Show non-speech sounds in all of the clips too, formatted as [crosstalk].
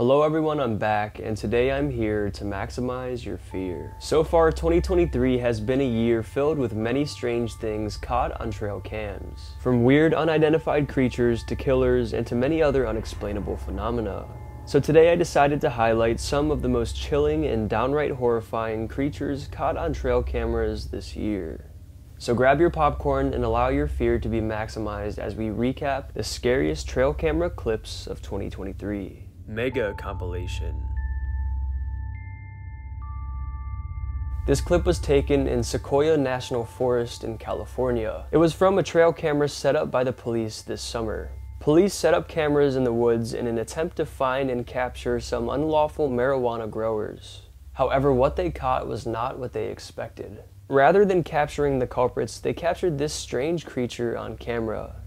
Hello everyone, I'm back, and today I'm here to maximize your fear. So far, 2023 has been a year filled with many strange things caught on trail cams. From weird unidentified creatures to killers and to many other unexplainable phenomena. So today I decided to highlight some of the most chilling and downright horrifying creatures caught on trail cameras this year. So grab your popcorn and allow your fear to be maximized as we recap the scariest trail camera clips of 2023. Mega compilation. This clip was taken in Sequoia National Forest in California. It was from a trail camera set up by the police this summer. Police set up cameras in the woods in an attempt to find and capture some unlawful marijuana growers. However, what they caught was not what they expected. Rather than capturing the culprits, they captured this strange creature on camera.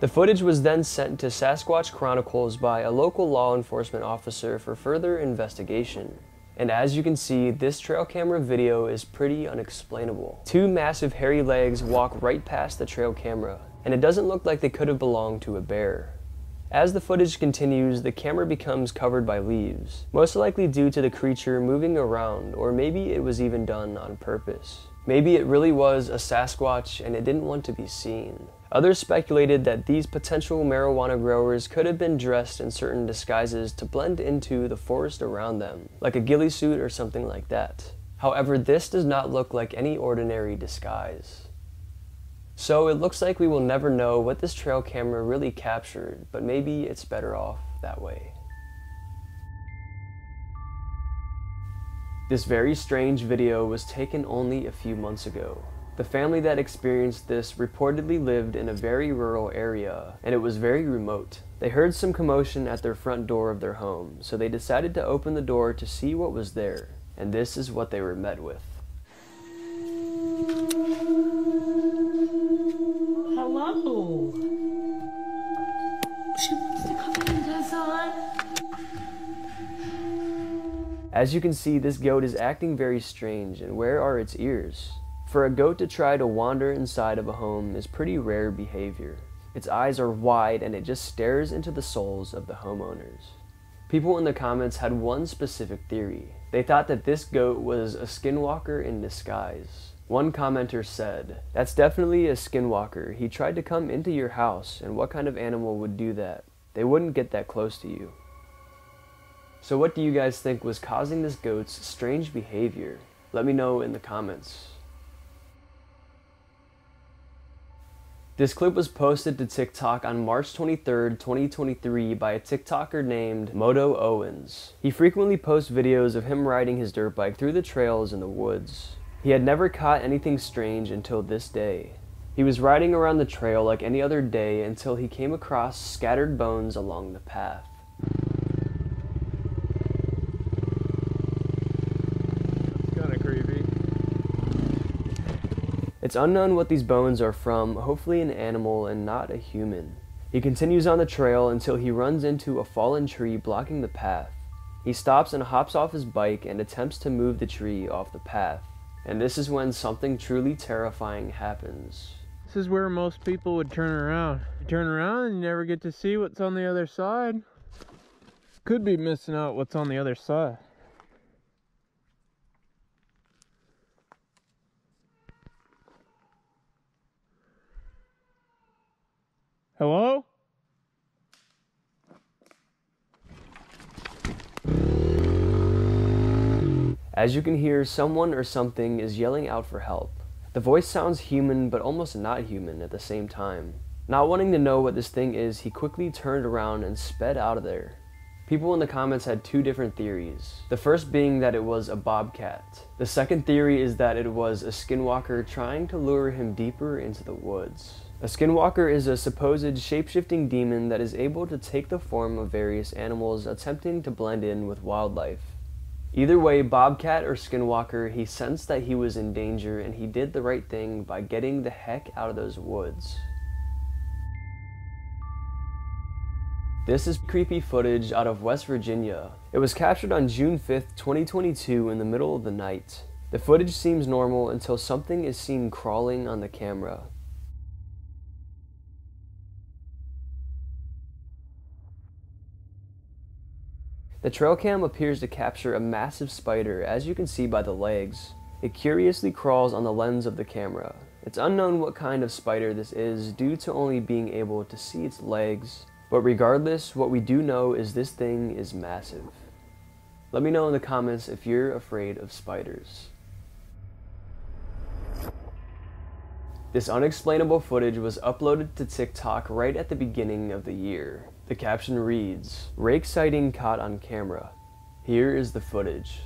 The footage was then sent to Sasquatch Chronicles by a local law enforcement officer for further investigation. And as you can see, this trail camera video is pretty unexplainable. Two massive hairy legs walk right past the trail camera, and it doesn't look like they could have belonged to a bear. As the footage continues, the camera becomes covered by leaves, most likely due to the creature moving around, or maybe it was even done on purpose. Maybe it really was a Sasquatch and it didn't want to be seen. Others speculated that these potential marijuana growers could have been dressed in certain disguises to blend into the forest around them, like a ghillie suit or something like that. However, this does not look like any ordinary disguise. So it looks like we will never know what this trail camera really captured, but maybe it's better off that way. This very strange video was taken only a few months ago. The family that experienced this reportedly lived in a very rural area, and it was very remote. They heard some commotion at their front door of their home, so they decided to open the door to see what was there, and this is what they were met with. As you can see, this goat is acting very strange, and where are its ears? For a goat to try to wander inside of a home is pretty rare behavior. Its eyes are wide and it just stares into the souls of the homeowners. People in the comments had one specific theory. They thought that this goat was a skinwalker in disguise. One commenter said, That's definitely a skinwalker. He tried to come into your house, and what kind of animal would do that? They wouldn't get that close to you. So what do you guys think was causing this goat's strange behavior? Let me know in the comments. This clip was posted to TikTok on March 23, 2023 by a TikToker named Moto Owens. He frequently posts videos of him riding his dirt bike through the trails in the woods. He had never caught anything strange until this day. He was riding around the trail like any other day until he came across scattered bones along the path. kind of creepy. It's unknown what these bones are from, hopefully an animal and not a human. He continues on the trail until he runs into a fallen tree blocking the path. He stops and hops off his bike and attempts to move the tree off the path. And this is when something truly terrifying happens. This is where most people would turn around. You turn around and you never get to see what's on the other side. Could be missing out what's on the other side. Hello? As you can hear, someone or something is yelling out for help. The voice sounds human, but almost not human at the same time. Not wanting to know what this thing is, he quickly turned around and sped out of there. People in the comments had two different theories. The first being that it was a bobcat. The second theory is that it was a skinwalker trying to lure him deeper into the woods. A skinwalker is a supposed shapeshifting demon that is able to take the form of various animals attempting to blend in with wildlife. Either way, Bobcat or Skinwalker, he sensed that he was in danger and he did the right thing by getting the heck out of those woods. This is creepy footage out of West Virginia. It was captured on June 5th, 2022 in the middle of the night. The footage seems normal until something is seen crawling on the camera. The trail cam appears to capture a massive spider as you can see by the legs. It curiously crawls on the lens of the camera. It's unknown what kind of spider this is due to only being able to see its legs, but regardless, what we do know is this thing is massive. Let me know in the comments if you're afraid of spiders. This unexplainable footage was uploaded to TikTok right at the beginning of the year. The caption reads, Rake sighting caught on camera. Here is the footage.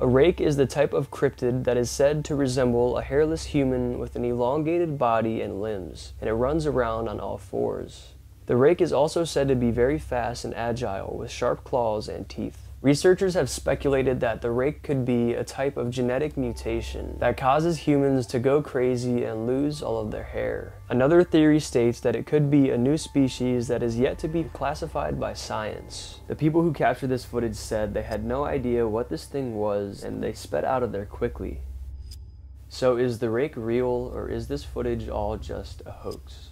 A rake is the type of cryptid that is said to resemble a hairless human with an elongated body and limbs, and it runs around on all fours. The rake is also said to be very fast and agile with sharp claws and teeth. Researchers have speculated that the rake could be a type of genetic mutation that causes humans to go crazy and lose all of their hair. Another theory states that it could be a new species that is yet to be classified by science. The people who captured this footage said they had no idea what this thing was and they sped out of there quickly. So is the rake real or is this footage all just a hoax?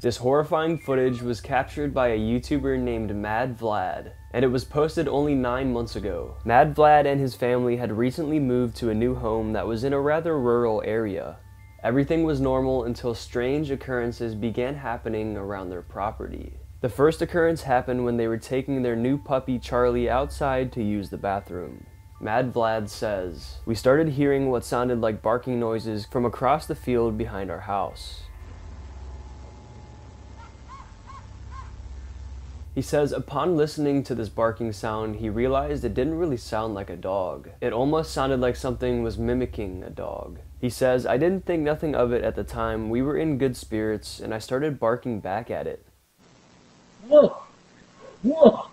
This horrifying footage was captured by a YouTuber named Mad Vlad, and it was posted only 9 months ago. Mad Vlad and his family had recently moved to a new home that was in a rather rural area. Everything was normal until strange occurrences began happening around their property. The first occurrence happened when they were taking their new puppy Charlie outside to use the bathroom. Mad Vlad says, We started hearing what sounded like barking noises from across the field behind our house. He says upon listening to this barking sound, he realized it didn't really sound like a dog. It almost sounded like something was mimicking a dog. He says, I didn't think nothing of it at the time. We were in good spirits, and I started barking back at it. Whoa! Whoa!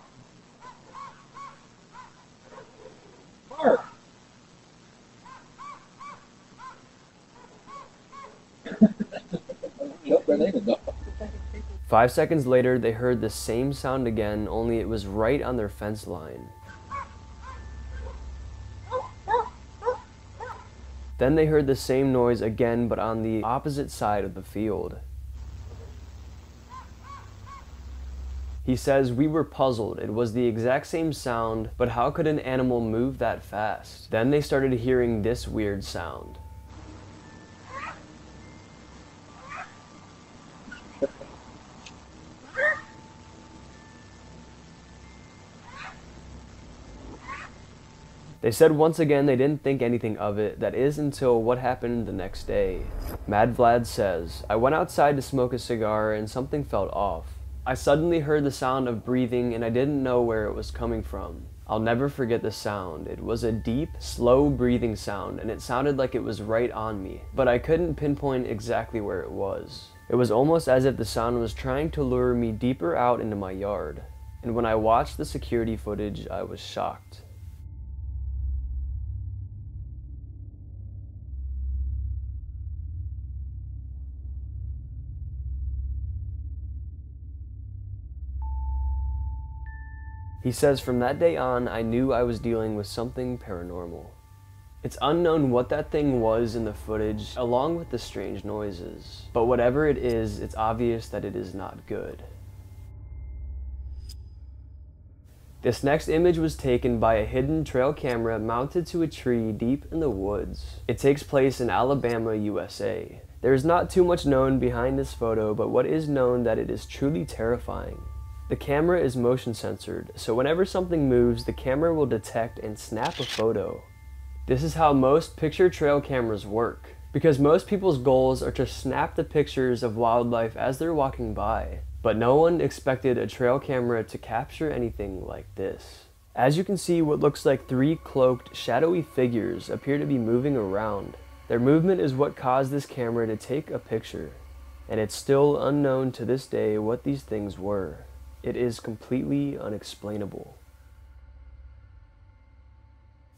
Bark! yep, that ain't a dog. Five seconds later, they heard the same sound again, only it was right on their fence line. Then they heard the same noise again, but on the opposite side of the field. He says, We were puzzled. It was the exact same sound, but how could an animal move that fast? Then they started hearing this weird sound. They said once again they didn't think anything of it, that is until what happened the next day. Mad Vlad says, I went outside to smoke a cigar and something felt off. I suddenly heard the sound of breathing and I didn't know where it was coming from. I'll never forget the sound. It was a deep, slow breathing sound and it sounded like it was right on me, but I couldn't pinpoint exactly where it was. It was almost as if the sound was trying to lure me deeper out into my yard. And when I watched the security footage, I was shocked. He says, From that day on, I knew I was dealing with something paranormal. It's unknown what that thing was in the footage, along with the strange noises. But whatever it is, it's obvious that it is not good. This next image was taken by a hidden trail camera mounted to a tree deep in the woods. It takes place in Alabama, USA. There is not too much known behind this photo, but what is known that it is truly terrifying. The camera is motion censored, so whenever something moves, the camera will detect and snap a photo. This is how most picture trail cameras work, because most people's goals are to snap the pictures of wildlife as they're walking by, but no one expected a trail camera to capture anything like this. As you can see, what looks like three cloaked, shadowy figures appear to be moving around. Their movement is what caused this camera to take a picture, and it's still unknown to this day what these things were. It is completely unexplainable.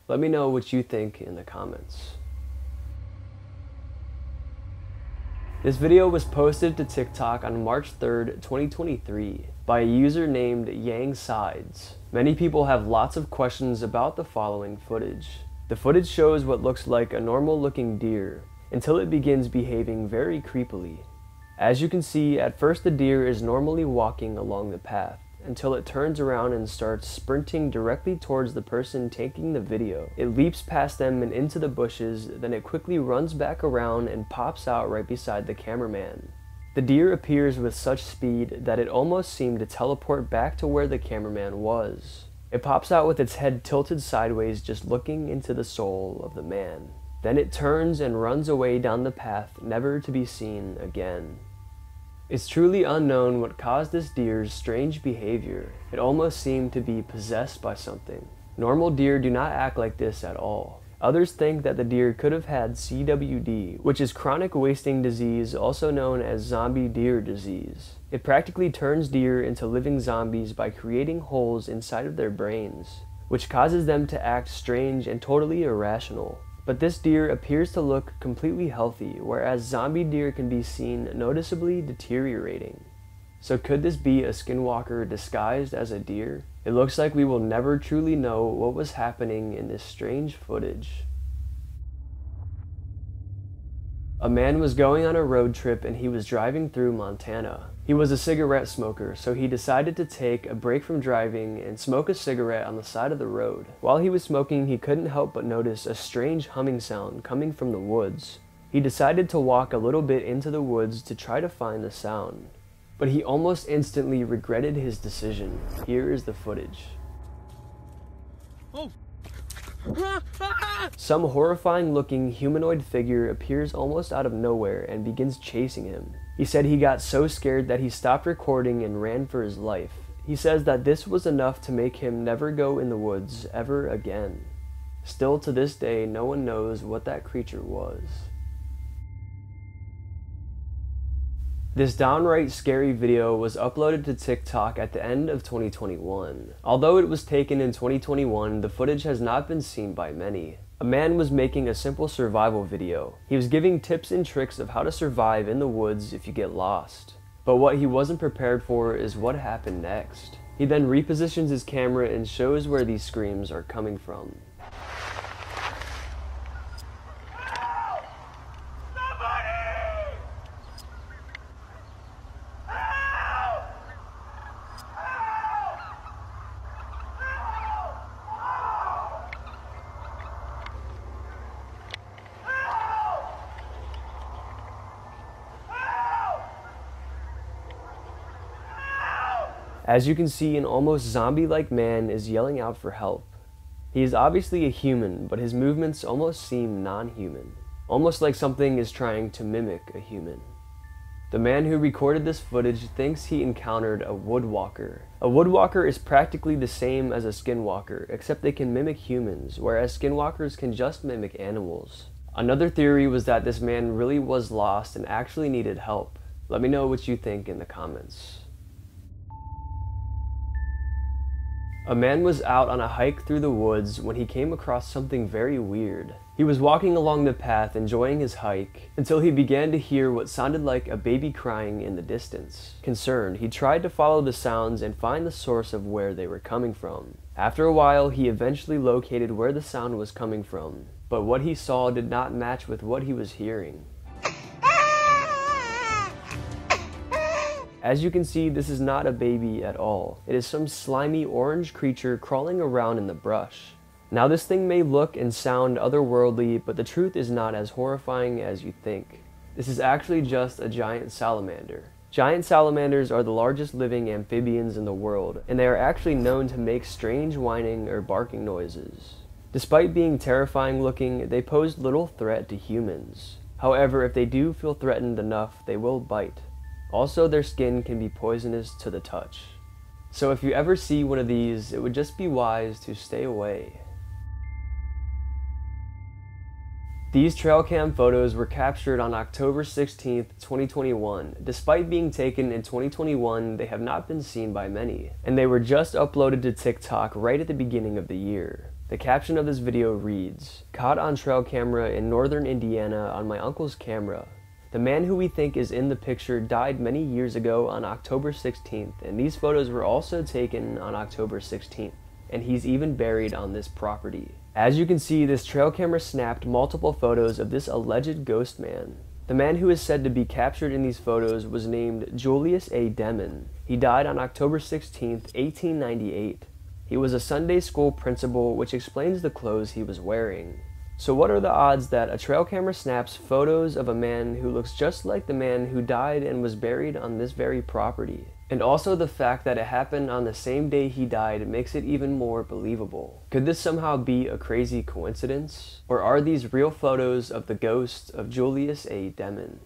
Let me know what you think in the comments. This video was posted to TikTok on March 3rd, 2023 by a user named Yang Sides. Many people have lots of questions about the following footage. The footage shows what looks like a normal looking deer until it begins behaving very creepily. As you can see, at first the deer is normally walking along the path until it turns around and starts sprinting directly towards the person taking the video. It leaps past them and into the bushes, then it quickly runs back around and pops out right beside the cameraman. The deer appears with such speed that it almost seemed to teleport back to where the cameraman was. It pops out with its head tilted sideways, just looking into the soul of the man. Then it turns and runs away down the path, never to be seen again. It's truly unknown what caused this deer's strange behavior. It almost seemed to be possessed by something. Normal deer do not act like this at all. Others think that the deer could have had CWD, which is chronic wasting disease, also known as zombie deer disease. It practically turns deer into living zombies by creating holes inside of their brains, which causes them to act strange and totally irrational. But this deer appears to look completely healthy, whereas zombie deer can be seen noticeably deteriorating. So could this be a skinwalker disguised as a deer? It looks like we will never truly know what was happening in this strange footage. A man was going on a road trip and he was driving through Montana. He was a cigarette smoker, so he decided to take a break from driving and smoke a cigarette on the side of the road. While he was smoking, he couldn't help but notice a strange humming sound coming from the woods. He decided to walk a little bit into the woods to try to find the sound. But he almost instantly regretted his decision. Here is the footage. Oh. Some horrifying looking humanoid figure appears almost out of nowhere and begins chasing him. He said he got so scared that he stopped recording and ran for his life. He says that this was enough to make him never go in the woods ever again. Still to this day, no one knows what that creature was. This downright scary video was uploaded to TikTok at the end of 2021. Although it was taken in 2021, the footage has not been seen by many. A man was making a simple survival video. He was giving tips and tricks of how to survive in the woods if you get lost. But what he wasn't prepared for is what happened next. He then repositions his camera and shows where these screams are coming from. As you can see, an almost zombie like man is yelling out for help. He is obviously a human, but his movements almost seem non human, almost like something is trying to mimic a human. The man who recorded this footage thinks he encountered a woodwalker. A woodwalker is practically the same as a skinwalker, except they can mimic humans, whereas skinwalkers can just mimic animals. Another theory was that this man really was lost and actually needed help. Let me know what you think in the comments. A man was out on a hike through the woods when he came across something very weird. He was walking along the path enjoying his hike until he began to hear what sounded like a baby crying in the distance. Concerned, he tried to follow the sounds and find the source of where they were coming from. After a while, he eventually located where the sound was coming from, but what he saw did not match with what he was hearing. As you can see, this is not a baby at all. It is some slimy orange creature crawling around in the brush. Now this thing may look and sound otherworldly, but the truth is not as horrifying as you think. This is actually just a giant salamander. Giant salamanders are the largest living amphibians in the world, and they are actually known to make strange whining or barking noises. Despite being terrifying looking, they pose little threat to humans. However, if they do feel threatened enough, they will bite. Also, their skin can be poisonous to the touch. So if you ever see one of these, it would just be wise to stay away. These trail cam photos were captured on October 16, 2021. Despite being taken in 2021, they have not been seen by many, and they were just uploaded to TikTok right at the beginning of the year. The caption of this video reads, Caught on trail camera in northern Indiana on my uncle's camera. The man who we think is in the picture died many years ago on October 16th, and these photos were also taken on October 16th. and he's even buried on this property. As you can see, this trail camera snapped multiple photos of this alleged ghost man. The man who is said to be captured in these photos was named Julius A. Demon. He died on October 16, 1898. He was a Sunday school principal, which explains the clothes he was wearing. So, what are the odds that a trail camera snaps photos of a man who looks just like the man who died and was buried on this very property? And also the fact that it happened on the same day he died makes it even more believable. Could this somehow be a crazy coincidence? Or are these real photos of the ghost of Julius A. Demon?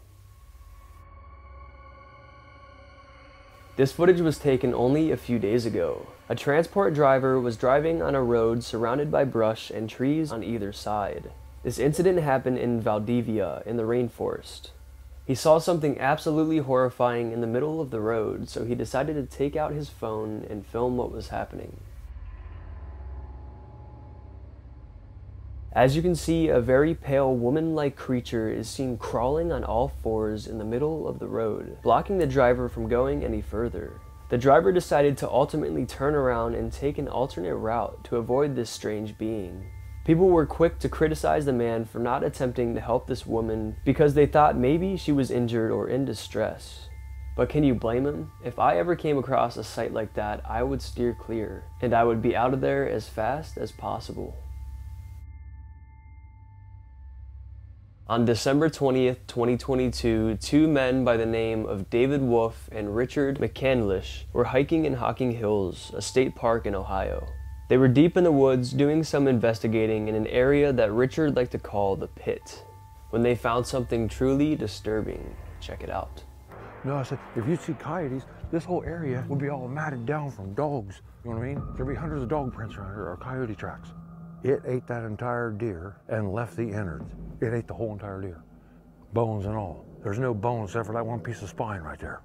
This footage was taken only a few days ago. A transport driver was driving on a road surrounded by brush and trees on either side. This incident happened in Valdivia in the rainforest. He saw something absolutely horrifying in the middle of the road, so he decided to take out his phone and film what was happening. As you can see, a very pale woman-like creature is seen crawling on all fours in the middle of the road, blocking the driver from going any further. The driver decided to ultimately turn around and take an alternate route to avoid this strange being. People were quick to criticize the man for not attempting to help this woman because they thought maybe she was injured or in distress. But can you blame him? If I ever came across a sight like that, I would steer clear, and I would be out of there as fast as possible. On December 20th, 2022, two men by the name of David Wolf and Richard McCandlish were hiking in Hocking Hills, a state park in Ohio. They were deep in the woods doing some investigating in an area that Richard liked to call the pit, when they found something truly disturbing. Check it out. No, I said, if you see coyotes, this whole area would be all matted down from dogs. You know what I mean? There'd be hundreds of dog prints around here or coyote tracks. It ate that entire deer and left the innards. It ate the whole entire deer, bones and all. There's no bones except for that one piece of spine right there.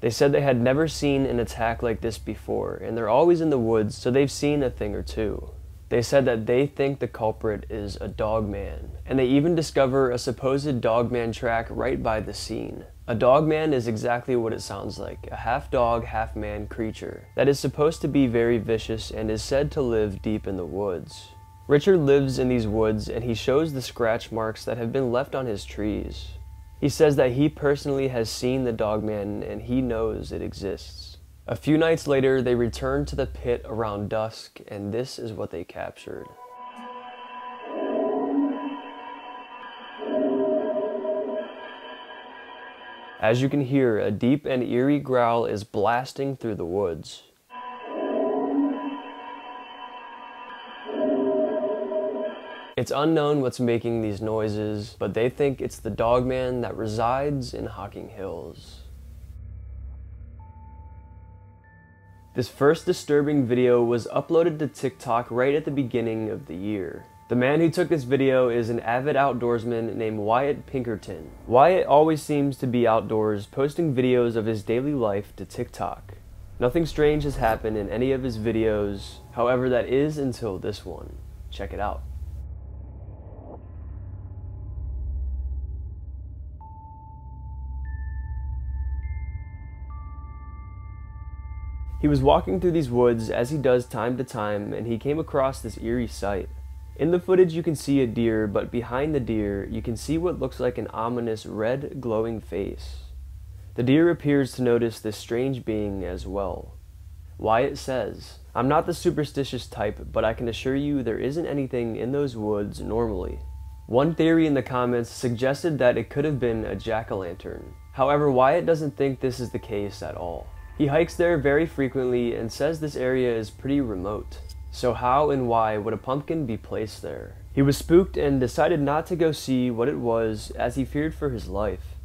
They said they had never seen an attack like this before, and they're always in the woods, so they've seen a thing or two. They said that they think the culprit is a dogman, and they even discover a supposed dogman track right by the scene. A dogman is exactly what it sounds like, a half dog, half man creature that is supposed to be very vicious and is said to live deep in the woods. Richard lives in these woods and he shows the scratch marks that have been left on his trees. He says that he personally has seen the dogman and he knows it exists. A few nights later, they return to the pit around dusk and this is what they captured. As you can hear, a deep and eerie growl is blasting through the woods. It's unknown what's making these noises, but they think it's the dogman that resides in Hocking Hills. This first disturbing video was uploaded to TikTok right at the beginning of the year. The man who took this video is an avid outdoorsman named Wyatt Pinkerton. Wyatt always seems to be outdoors posting videos of his daily life to TikTok. Nothing strange has happened in any of his videos, however that is until this one. Check it out. He was walking through these woods as he does time to time, and he came across this eerie sight. In the footage, you can see a deer, but behind the deer, you can see what looks like an ominous red glowing face. The deer appears to notice this strange being as well. Wyatt says, I'm not the superstitious type, but I can assure you there isn't anything in those woods normally. One theory in the comments suggested that it could have been a jack o' lantern. However, Wyatt doesn't think this is the case at all. He hikes there very frequently and says this area is pretty remote. So how and why would a pumpkin be placed there? He was spooked and decided not to go see what it was as he feared for his life.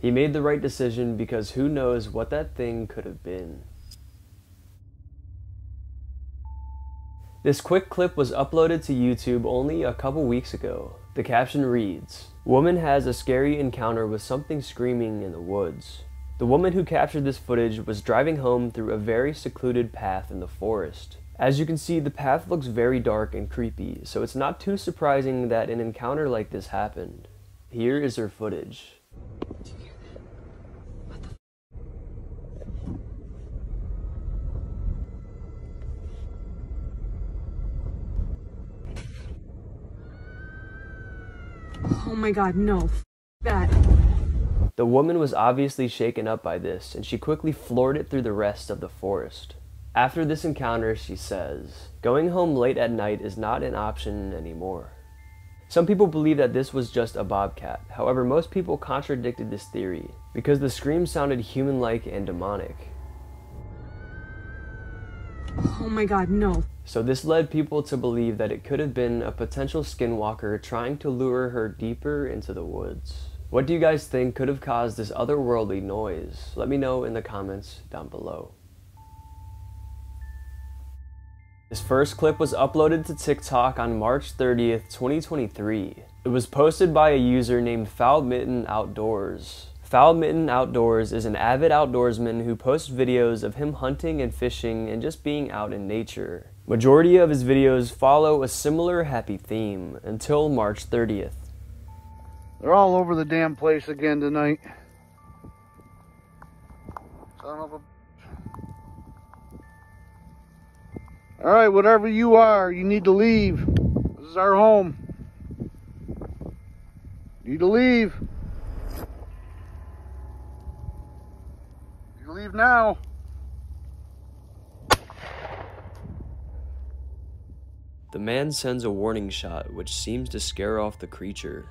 He made the right decision because who knows what that thing could have been. This quick clip was uploaded to YouTube only a couple weeks ago. The caption reads, Woman has a scary encounter with something screaming in the woods. The woman who captured this footage was driving home through a very secluded path in the forest. As you can see, the path looks very dark and creepy, so it's not too surprising that an encounter like this happened. Here is her footage. Oh my god, no. that. The woman was obviously shaken up by this, and she quickly floored it through the rest of the forest. After this encounter, she says, Going home late at night is not an option anymore. Some people believe that this was just a bobcat. However, most people contradicted this theory because the scream sounded human like and demonic. Oh my god, no. So, this led people to believe that it could have been a potential skinwalker trying to lure her deeper into the woods. What do you guys think could have caused this otherworldly noise? Let me know in the comments down below. This first clip was uploaded to TikTok on March 30th, 2023. It was posted by a user named Foul Mitten Outdoors. Foul Mitten Outdoors is an avid outdoorsman who posts videos of him hunting and fishing and just being out in nature. Majority of his videos follow a similar happy theme until March 30th. They're all over the damn place again tonight. Son of a. Alright, whatever you are, you need to leave. This is our home. You need to leave. You leave now. The man sends a warning shot which seems to scare off the creature.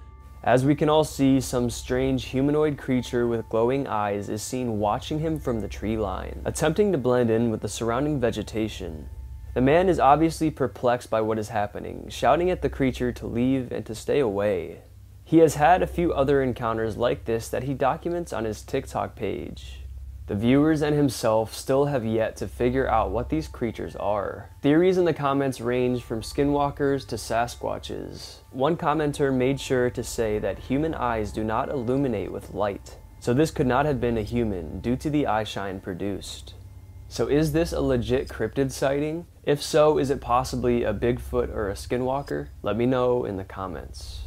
As we can all see, some strange humanoid creature with glowing eyes is seen watching him from the tree line, attempting to blend in with the surrounding vegetation. The man is obviously perplexed by what is happening, shouting at the creature to leave and to stay away. He has had a few other encounters like this that he documents on his TikTok page. The viewers and himself still have yet to figure out what these creatures are. Theories in the comments range from skinwalkers to Sasquatches. One commenter made sure to say that human eyes do not illuminate with light, so this could not have been a human due to the eye shine produced. So is this a legit cryptid sighting? If so, is it possibly a Bigfoot or a skinwalker? Let me know in the comments.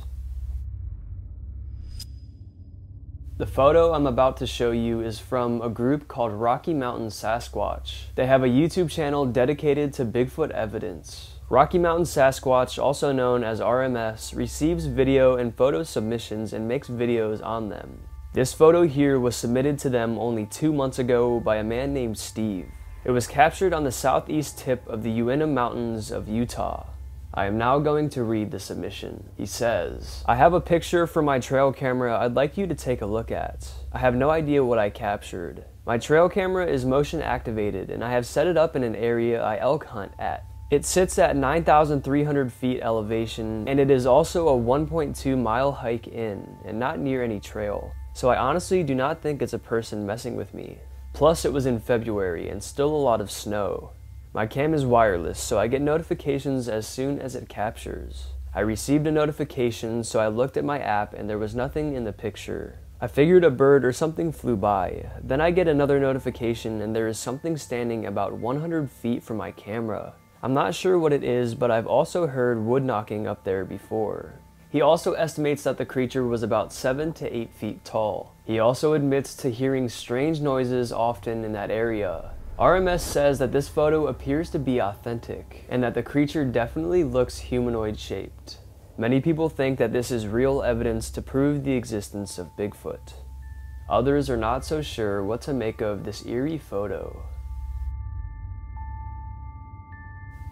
The photo I'm about to show you is from a group called Rocky Mountain Sasquatch. They have a YouTube channel dedicated to Bigfoot evidence. Rocky Mountain Sasquatch, also known as RMS, receives video and photo submissions and makes videos on them. This photo here was submitted to them only two months ago by a man named Steve. It was captured on the southeast tip of the Uinta Mountains of Utah. I am now going to read the submission. He says, I have a picture from my trail camera I'd like you to take a look at. I have no idea what I captured. My trail camera is motion activated and I have set it up in an area I elk hunt at. It sits at 9,300 feet elevation and it is also a 1.2 mile hike in and not near any trail. So I honestly do not think it's a person messing with me. Plus it was in February and still a lot of snow. My cam is wireless, so I get notifications as soon as it captures. I received a notification, so I looked at my app and there was nothing in the picture. I figured a bird or something flew by. Then I get another notification and there is something standing about 100 feet from my camera. I'm not sure what it is, but I've also heard wood knocking up there before. He also estimates that the creature was about 7 to 8 feet tall. He also admits to hearing strange noises often in that area. RMS says that this photo appears to be authentic and that the creature definitely looks humanoid shaped. Many people think that this is real evidence to prove the existence of Bigfoot. Others are not so sure what to make of this eerie photo.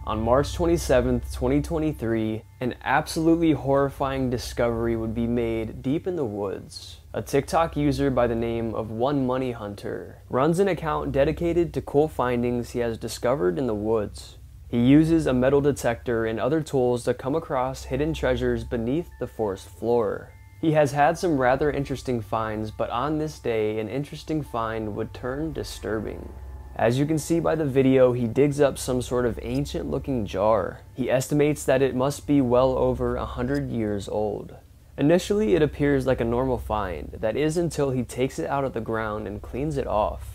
On March 27, 2023, an absolutely horrifying discovery would be made deep in the woods. A TikTok user by the name of One Money Hunter runs an account dedicated to cool findings he has discovered in the woods. He uses a metal detector and other tools to come across hidden treasures beneath the forest floor. He has had some rather interesting finds, but on this day, an interesting find would turn disturbing. As you can see by the video, he digs up some sort of ancient looking jar. He estimates that it must be well over a hundred years old. Initially, it appears like a normal find, that is until he takes it out of the ground and cleans it off.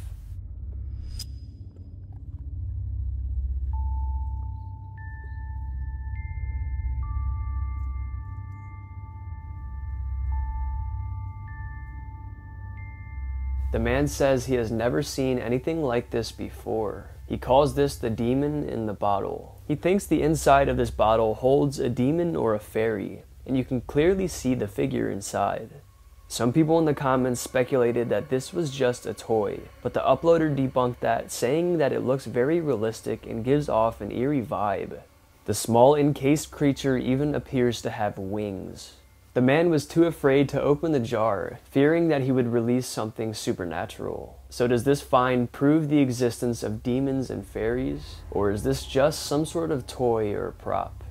The man says he has never seen anything like this before. He calls this the demon in the bottle. He thinks the inside of this bottle holds a demon or a fairy. And you can clearly see the figure inside. Some people in the comments speculated that this was just a toy, but the uploader debunked that, saying that it looks very realistic and gives off an eerie vibe. The small encased creature even appears to have wings. The man was too afraid to open the jar, fearing that he would release something supernatural. So does this find prove the existence of demons and fairies? Or is this just some sort of toy or prop?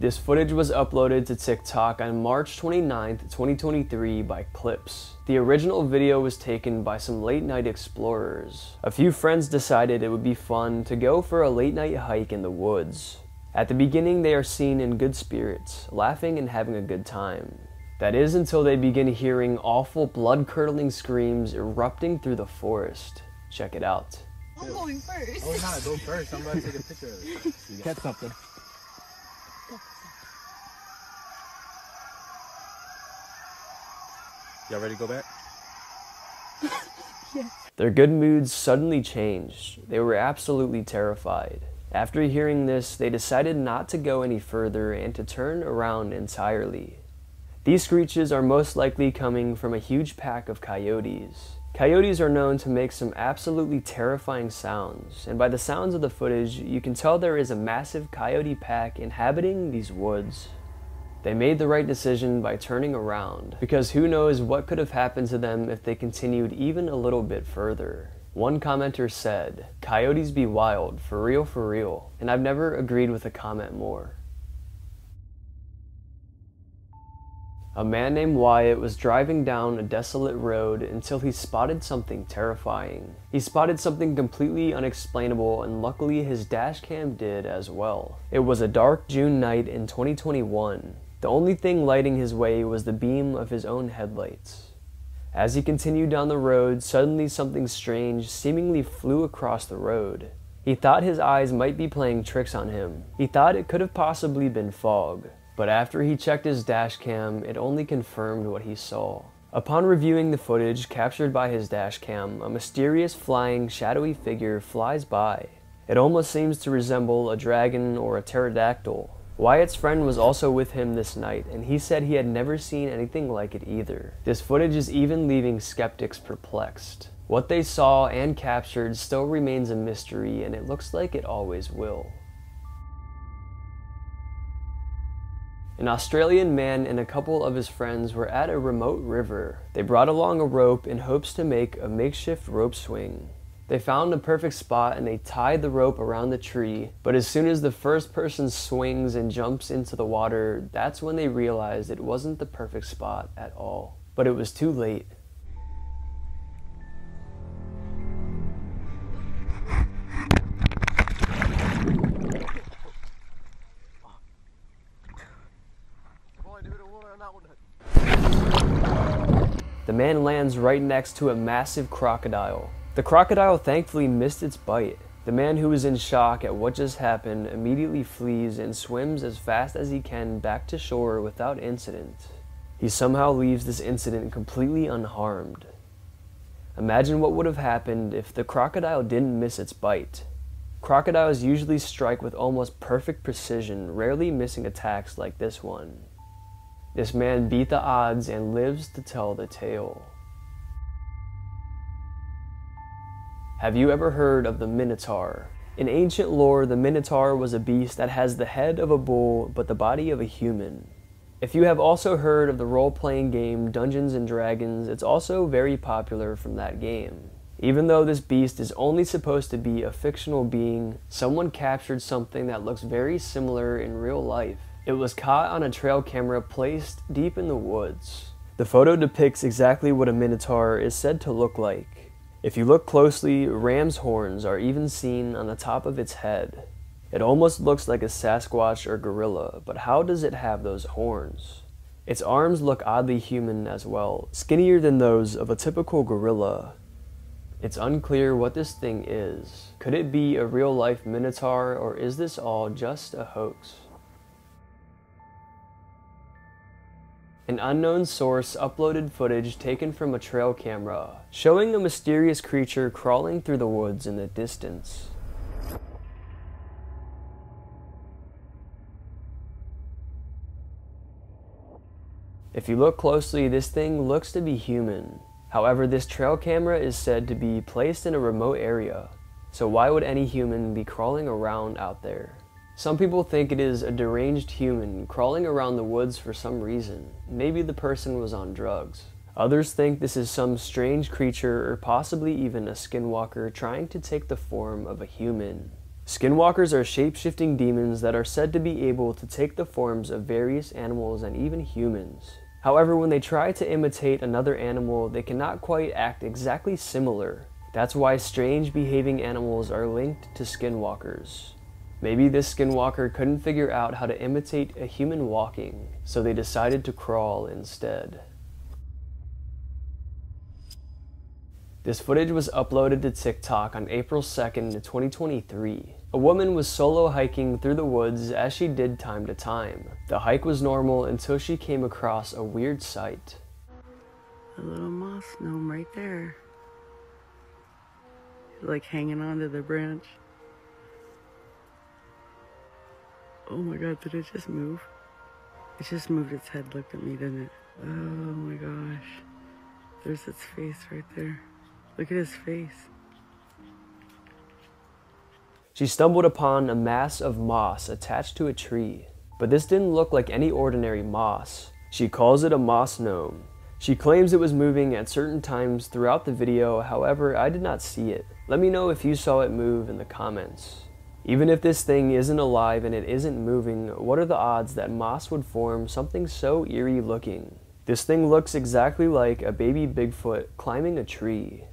This footage was uploaded to TikTok on March 29, 2023 by Clips. The original video was taken by some late night explorers. A few friends decided it would be fun to go for a late night hike in the woods. At the beginning, they are seen in good spirits, laughing and having a good time. That is until they begin hearing awful blood curdling screams erupting through the forest. Check it out. I'm going first. Oh, no, go first. I'm about to take a picture of it. [laughs] Get something. Y'all ready to go back? yes. Their good moods suddenly changed. They were absolutely terrified. After hearing this, they decided not to go any further and to turn around entirely. These screeches are most likely coming from a huge pack of coyotes. Coyotes are known to make some absolutely terrifying sounds, and by the sounds of the footage, you can tell there is a massive coyote pack inhabiting these woods. They made the right decision by turning around, because who knows what could have happened to them if they continued even a little bit further. One commenter said, Coyotes be wild, for real, for real, and I've never agreed with a comment more. A man named Wyatt was driving down a desolate road until he spotted something terrifying. He spotted something completely unexplainable and luckily his dashcam did as well. It was a dark June night in 2021. The only thing lighting his way was the beam of his own headlights. As he continued down the road, suddenly something strange seemingly flew across the road. He thought his eyes might be playing tricks on him. He thought it could have possibly been fog. But after he checked his dash cam, it only confirmed what he saw. Upon reviewing the footage captured by his dash cam, a mysterious flying, shadowy figure flies by. It almost seems to resemble a dragon or a pterodactyl. Wyatt's friend was also with him this night, and he said he had never seen anything like it either. This footage is even leaving skeptics perplexed. What they saw and captured still remains a mystery, and it looks like it always will. An Australian man and a couple of his friends were at a remote river. They brought along a rope in hopes to make a makeshift rope swing. They found a perfect spot and they tied the rope around the tree, but as soon as the first person swings and jumps into the water, that's when they realized it wasn't the perfect spot at all. But it was too late. The man lands right next to a massive crocodile. The crocodile thankfully missed its bite. The man who is in shock at what just happened immediately flees and swims as fast as he can back to shore without incident. He somehow leaves this incident completely unharmed. Imagine what would have happened if the crocodile didn't miss its bite. Crocodiles usually strike with almost perfect precision, rarely missing attacks like this one. This man beat the odds and lives to tell the tale. Have you ever heard of the Minotaur? In ancient lore, the Minotaur was a beast that has the head of a bull but the body of a human. If you have also heard of the role playing game Dungeons and Dragons, it's also very popular from that game. Even though this beast is only supposed to be a fictional being, someone captured something that looks very similar in real life. It was caught on a trail camera placed deep in the woods. The photo depicts exactly what a minotaur is said to look like. If you look closely, ram's horns are even seen on the top of its head. It almost looks like a Sasquatch or gorilla, but how does it have those horns? Its arms look oddly human as well, skinnier than those of a typical gorilla. It's unclear what this thing is. Could it be a real life minotaur or is this all just a hoax? An unknown source uploaded footage taken from a trail camera, showing a mysterious creature crawling through the woods in the distance. If you look closely, this thing looks to be human. However, this trail camera is said to be placed in a remote area, so why would any human be crawling around out there? Some people think it is a deranged human crawling around the woods for some reason. Maybe the person was on drugs. Others think this is some strange creature or possibly even a skinwalker trying to take the form of a human. Skinwalkers are shape-shifting demons that are said to be able to take the forms of various animals and even humans. However, when they try to imitate another animal, they cannot quite act exactly similar. That's why strange behaving animals are linked to skinwalkers. Maybe this skinwalker couldn't figure out how to imitate a human walking, so they decided to crawl instead. This footage was uploaded to TikTok on April 2nd, 2023. A woman was solo hiking through the woods as she did time to time. The hike was normal until she came across a weird sight. A little moss gnome right there. Like hanging onto the branch. Oh my god, did it just move? It just moved its head, looked at me, didn't it? Oh my gosh. There's its face right there. Look at his face. She stumbled upon a mass of moss attached to a tree, but this didn't look like any ordinary moss. She calls it a moss gnome. She claims it was moving at certain times throughout the video, however, I did not see it. Let me know if you saw it move in the comments. Even if this thing isn't alive and it isn't moving, what are the odds that moss would form something so eerie looking? This thing looks exactly like a baby Bigfoot climbing a tree.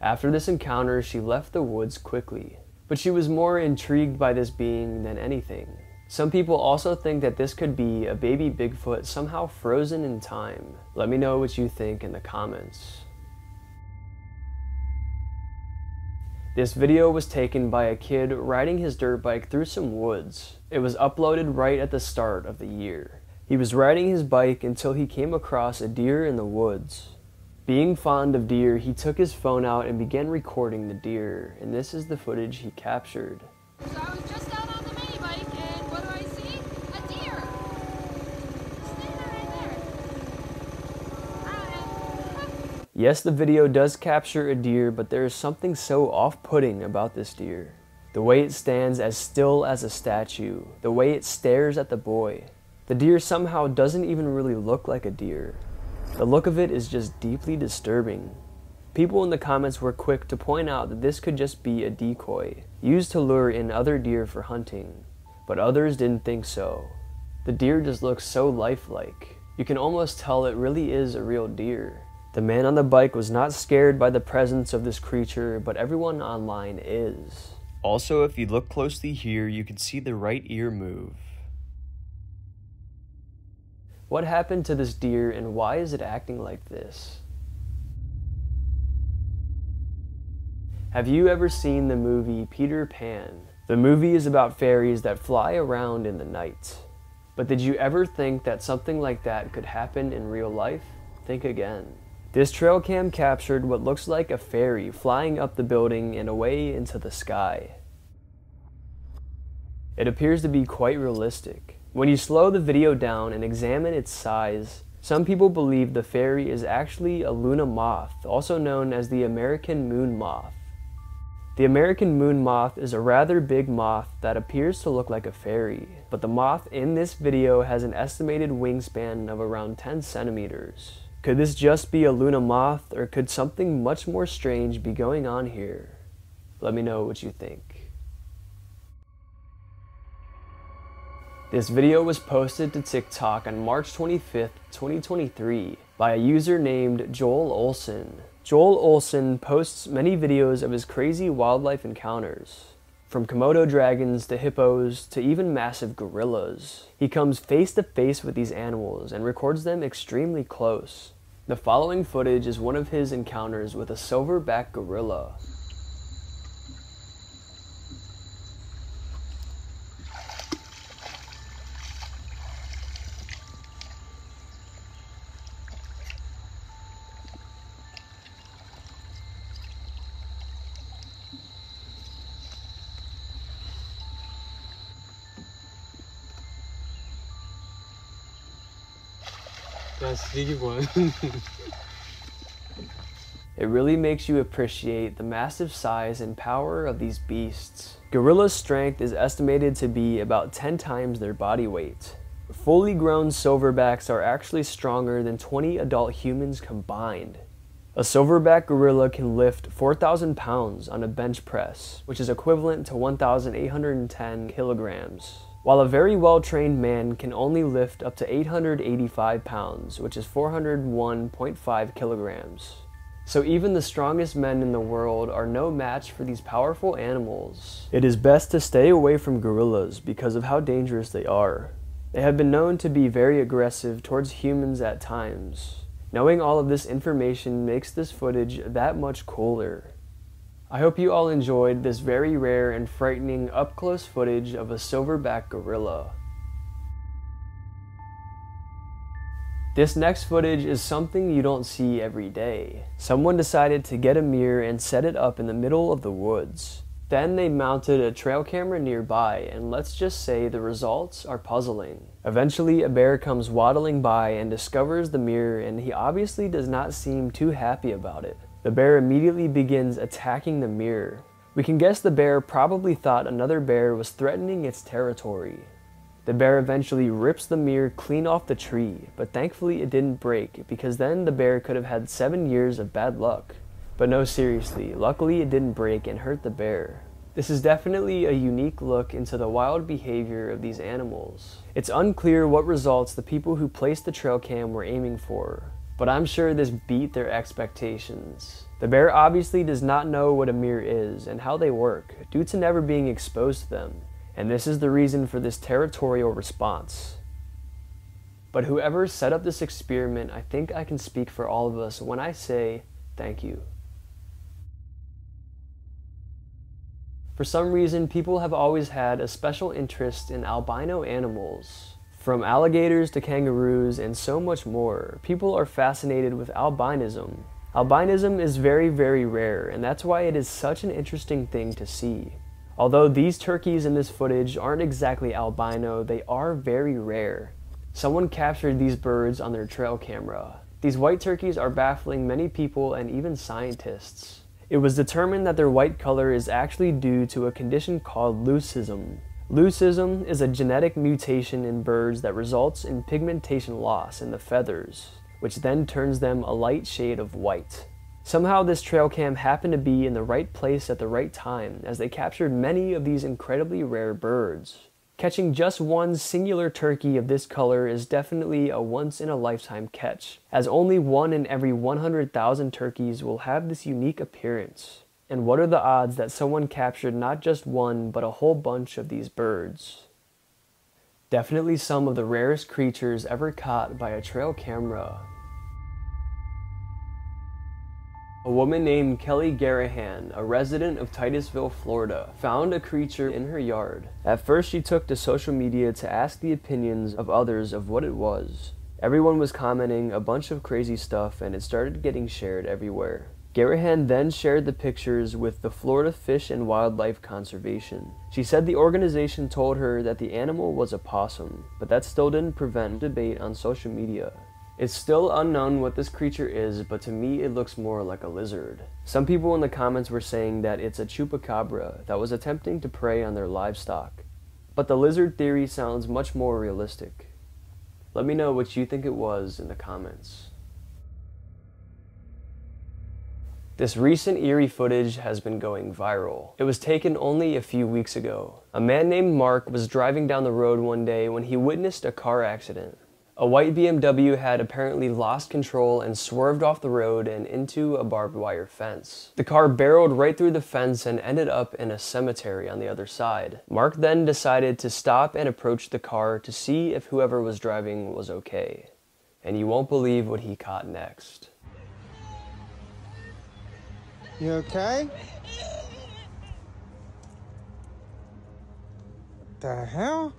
After this encounter, she left the woods quickly, but she was more intrigued by this being than anything. Some people also think that this could be a baby Bigfoot somehow frozen in time. Let me know what you think in the comments. This video was taken by a kid riding his dirt bike through some woods. It was uploaded right at the start of the year. He was riding his bike until he came across a deer in the woods. Being fond of deer, he took his phone out and began recording the deer, and this is the footage he captured. So I was just out on the mini bike, and what do I see? A deer. Standing right there. I don't know. Yes, the video does capture a deer, but there is something so off-putting about this deer. The way it stands as still as a statue, the way it stares at the boy. The deer somehow doesn't even really look like a deer. The look of it is just deeply disturbing. People in the comments were quick to point out that this could just be a decoy, used to lure in other deer for hunting, but others didn't think so. The deer just looks so lifelike. You can almost tell it really is a real deer. The man on the bike was not scared by the presence of this creature, but everyone online is. Also, if you look closely here, you can see the right ear move. What happened to this deer and why is it acting like this? Have you ever seen the movie Peter Pan? The movie is about fairies that fly around in the night. But did you ever think that something like that could happen in real life? Think again. This trail cam captured what looks like a fairy flying up the building and away into the sky. It appears to be quite realistic. When you slow the video down and examine its size, some people believe the fairy is actually a Luna moth, also known as the American moon moth. The American moon moth is a rather big moth that appears to look like a fairy, but the moth in this video has an estimated wingspan of around 10 centimeters. Could this just be a Luna moth, or could something much more strange be going on here? Let me know what you think. This video was posted to TikTok on March 25th, 2023 by a user named Joel Olson. Joel Olson posts many videos of his crazy wildlife encounters. From Komodo dragons to hippos to even massive gorillas. He comes face to face with these animals and records them extremely close. The following footage is one of his encounters with a silverback gorilla. One. [laughs] It really makes you appreciate the massive size and power of these beasts. Gorilla's strength is estimated to be about 10 times their body weight. Fully grown silverbacks are actually stronger than 20 adult humans combined. A silverback gorilla can lift 4,000 pounds on a bench press, which is equivalent to 1,810 kilograms, while a very well trained man can only lift up to 885 pounds, which is 401.5 kilograms. So even the strongest men in the world are no match for these powerful animals. It is best to stay away from gorillas because of how dangerous they are. They have been known to be very aggressive towards humans at times. Knowing all of this information makes this footage that much cooler. I hope you all enjoyed this very rare and frightening up close footage of a silverback gorilla. This next footage is something you don't see every day. Someone decided to get a mirror and set it up in the middle of the woods. Then they mounted a trail camera nearby, and let's just say the results are puzzling. Eventually, a bear comes waddling by and discovers the mirror, and he obviously does not seem too happy about it. The bear immediately begins attacking the mirror. We can guess the bear probably thought another bear was threatening its territory. The bear eventually rips the mirror clean off the tree, but thankfully it didn't break because then the bear could have had seven years of bad luck. But no, seriously, luckily it didn't break and hurt the bear. This is definitely a unique look into the wild behavior of these animals. It's unclear what results the people who placed the trail cam were aiming for, but I'm sure this beat their expectations. The bear obviously does not know what a mirror is and how they work, due to never being exposed to them, and this is the reason for this territorial response. But whoever set up this experiment, I think I can speak for all of us when I say thank you. For some reason, people have always had a special interest in albino animals. From alligators to kangaroos and so much more, people are fascinated with albinism. Albinism is very, very rare, and that's why it is such an interesting thing to see. Although these turkeys in this footage aren't exactly albino, they are very rare. Someone captured these birds on their trail camera. These white turkeys are baffling many people and even scientists. It was determined that their white color is actually due to a condition called leucism. Leucism is a genetic mutation in birds that results in pigmentation loss in the feathers, which then turns them a light shade of white. Somehow this trail cam happened to be in the right place at the right time as they captured many of these incredibly rare birds. Catching just one singular turkey of this color is definitely a once in a lifetime catch, as only one in every 100,000 turkeys will have this unique appearance. And what are the odds that someone captured not just one, but a whole bunch of these birds? Definitely some of the rarest creatures ever caught by a trail camera. A woman named Kelly Garahan, a resident of Titusville, Florida, found a creature in her yard. At first, she took to social media to ask the opinions of others of what it was. Everyone was commenting a bunch of crazy stuff, and it started getting shared everywhere. Garahan then shared the pictures with the Florida Fish and Wildlife Conservation. She said the organization told her that the animal was a possum, but that still didn't prevent debate on social media. It's still unknown what this creature is, but to me it looks more like a lizard. Some people in the comments were saying that it's a chupacabra that was attempting to prey on their livestock. But the lizard theory sounds much more realistic. Let me know what you think it was in the comments. This recent eerie footage has been going viral. It was taken only a few weeks ago. A man named Mark was driving down the road one day when he witnessed a car accident. A white BMW had apparently lost control and swerved off the road and into a barbed wire fence. The car barreled right through the fence and ended up in a cemetery on the other side. Mark then decided to stop and approach the car to see if whoever was driving was okay. And you won't believe what he caught next. You okay? The hell?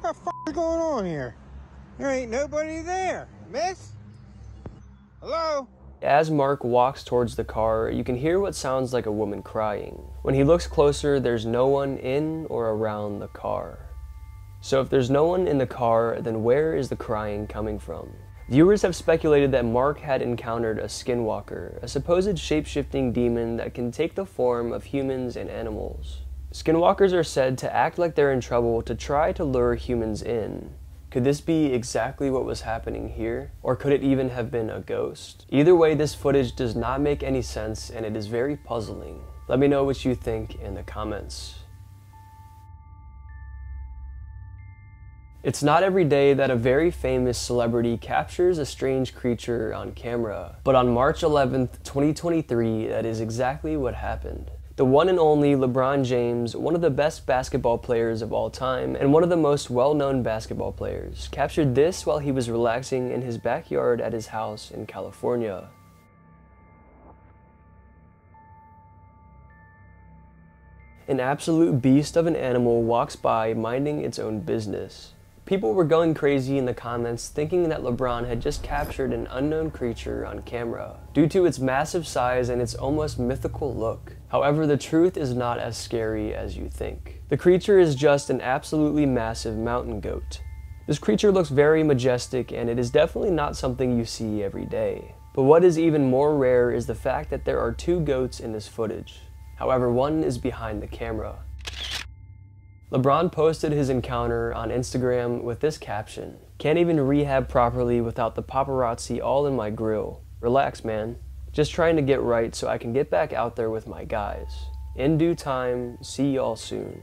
What the f is going on here? There ain't nobody there, miss? Hello? As Mark walks towards the car, you can hear what sounds like a woman crying. When he looks closer, there's no one in or around the car. So if there's no one in the car, then where is the crying coming from? Viewers have speculated that Mark had encountered a skinwalker, a supposed shape-shifting demon that can take the form of humans and animals. Skinwalkers are said to act like they're in trouble to try to lure humans in. Could this be exactly what was happening here? Or could it even have been a ghost? Either way, this footage does not make any sense and it is very puzzling. Let me know what you think in the comments. It's not every day that a very famous celebrity captures a strange creature on camera, but on March 11th, 2023, that is exactly what happened. The one and only LeBron James, one of the best basketball players of all time, and one of the most well-known basketball players, captured this while he was relaxing in his backyard at his house in California. An absolute beast of an animal walks by minding its own business. People were going crazy in the comments thinking that LeBron had just captured an unknown creature on camera, due to its massive size and its almost mythical look. However, the truth is not as scary as you think. The creature is just an absolutely massive mountain goat. This creature looks very majestic and it is definitely not something you see every day. But what is even more rare is the fact that there are two goats in this footage. However, one is behind the camera. LeBron posted his encounter on Instagram with this caption Can't even rehab properly without the paparazzi all in my grill. Relax, man. Just trying to get right so I can get back out there with my guys. In due time, see y'all soon.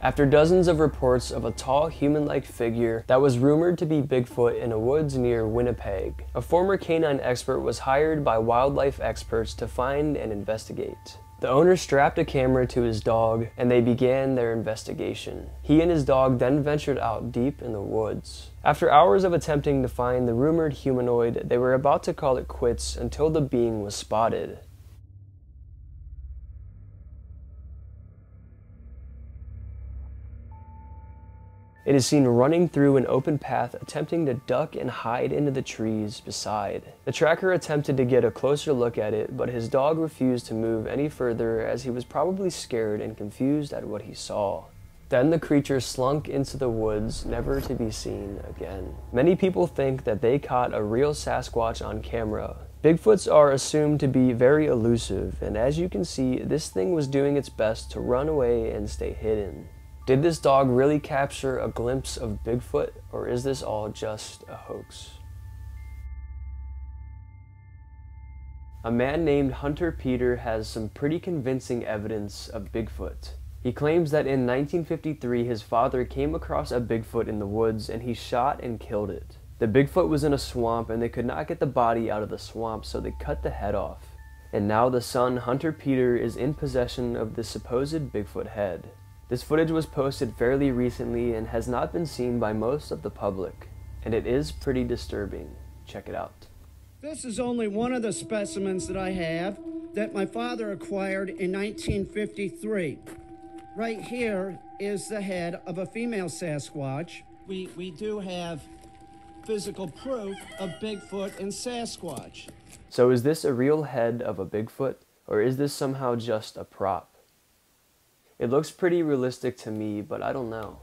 After dozens of reports of a tall human-like figure that was rumored to be Bigfoot in a woods near Winnipeg, a former canine expert was hired by wildlife experts to find and investigate. The owner strapped a camera to his dog and they began their investigation. He and his dog then ventured out deep in the woods. After hours of attempting to find the rumored humanoid, they were about to call it quits until the being was spotted. It is seen running through an open path attempting to duck and hide into the trees beside. The tracker attempted to get a closer look at it, but his dog refused to move any further as he was probably scared and confused at what he saw. Then the creature slunk into the woods, never to be seen again. Many people think that they caught a real Sasquatch on camera. Bigfoots are assumed to be very elusive, and as you can see, this thing was doing its best to run away and stay hidden. Did this dog really capture a glimpse of Bigfoot, or is this all just a hoax? A man named Hunter Peter has some pretty convincing evidence of Bigfoot. He claims that in 1953 his father came across a Bigfoot in the woods and he shot and killed it. The Bigfoot was in a swamp and they could not get the body out of the swamp so they cut the head off. And now the son, Hunter Peter, is in possession of the supposed Bigfoot head. This footage was posted fairly recently and has not been seen by most of the public, and it is pretty disturbing. Check it out. This is only one of the specimens that I have that my father acquired in 1953. Right here is the head of a female Sasquatch. We, we do have physical proof of Bigfoot and Sasquatch. So is this a real head of a Bigfoot, or is this somehow just a prop? It looks pretty realistic to me, but I don't know.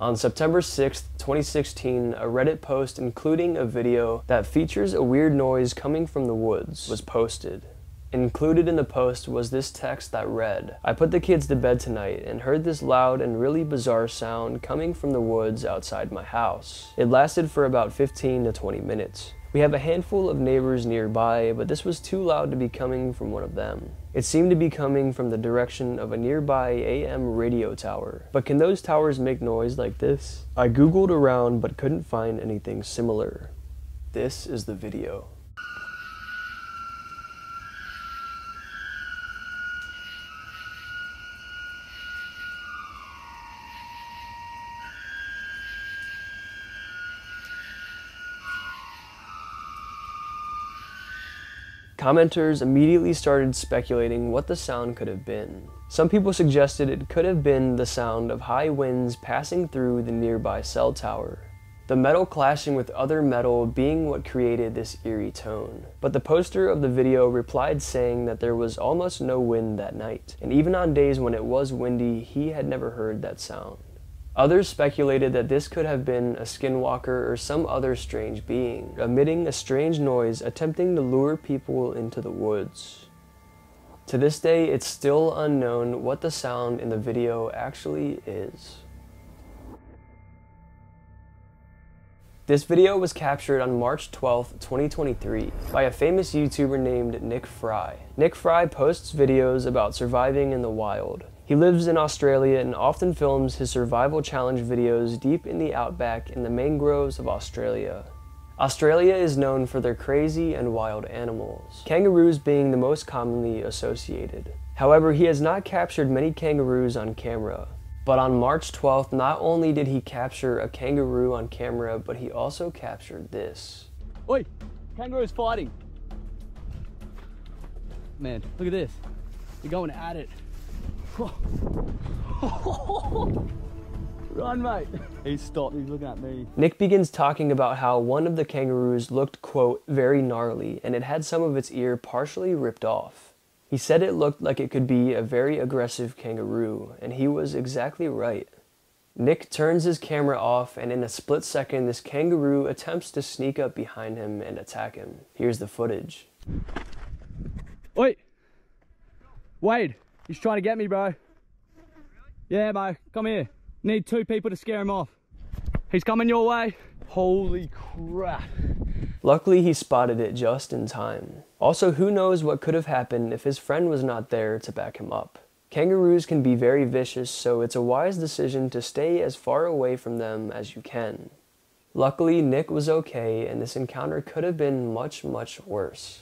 On September 6, 2016, a Reddit post including a video that features a weird noise coming from the woods was posted. Included in the post was this text that read, I put the kids to bed tonight and heard this loud and really bizarre sound coming from the woods outside my house. It lasted for about 15 to 20 minutes. We have a handful of neighbors nearby, but this was too loud to be coming from one of them. It seemed to be coming from the direction of a nearby AM radio tower. But can those towers make noise like this? I googled around but couldn't find anything similar. This is the video. Commenters immediately started speculating what the sound could have been. Some people suggested it could have been the sound of high winds passing through the nearby cell tower. the metal clashing with other metal being what created this eerie tone. But the poster of the video replied saying that there was almost no wind that night, and even on days when it was windy, he had never heard that sound. Others speculated that this could have been a skinwalker or some other strange being, emitting a strange noise attempting to lure people into the woods. To this day, it's still unknown what the sound in the video actually is. This video was captured on March 12, 2023 by a famous YouTuber named Nick Fry. Nick Fry posts videos about surviving in the wild, he lives in Australia and often films his survival challenge videos deep in the outback in the mangroves of Australia. Australia is known for their crazy and wild animals, kangaroos being the most commonly associated. However, he has not captured many kangaroos on camera. But on March 12th, not only did he capture a kangaroo on camera, but he also captured this. Oi, kangaroo's fighting. Man, look at this. They're going at it. [laughs] Run, mate. He stopped. He's looking at me. Nick begins talking about how one of the kangaroos looked, quote, very gnarly, and it had some of its ear partially ripped off. He said it looked like it could be a very aggressive kangaroo, and he was exactly right. Nick turns his camera off, and in a split second, this kangaroo attempts to sneak up behind him and attack him. Here's the footage. Wait! Wade! He's trying to get me, bro. Yeah, bro. Come here. Need two people to scare him off. He's coming your way. Holy crap. Luckily, he spotted it just in time. Also, who knows what could have happened if his friend was not there to back him up. Kangaroos can be very vicious, so it's a wise decision to stay as far away from them as you can. Luckily, Nick was okay, and this encounter could have been much, much worse.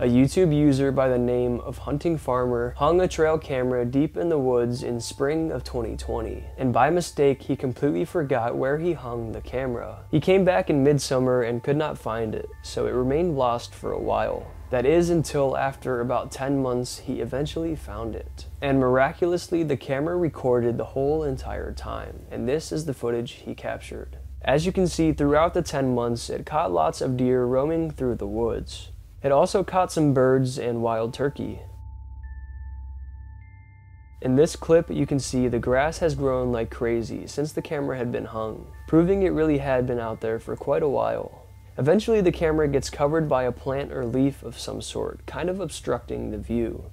A YouTube user by the name of Hunting Farmer hung a trail camera deep in the woods in spring of 2020, and by mistake he completely forgot where he hung the camera. He came back in midsummer and could not find it, so it remained lost for a while. That is until after about 10 months he eventually found it. And miraculously the camera recorded the whole entire time, and this is the footage he captured. As you can see throughout the 10 months it caught lots of deer roaming through the woods. It also caught some birds and wild turkey. In this clip, you can see the grass has grown like crazy since the camera had been hung, proving it really had been out there for quite a while. Eventually, the camera gets covered by a plant or leaf of some sort, kind of obstructing the view.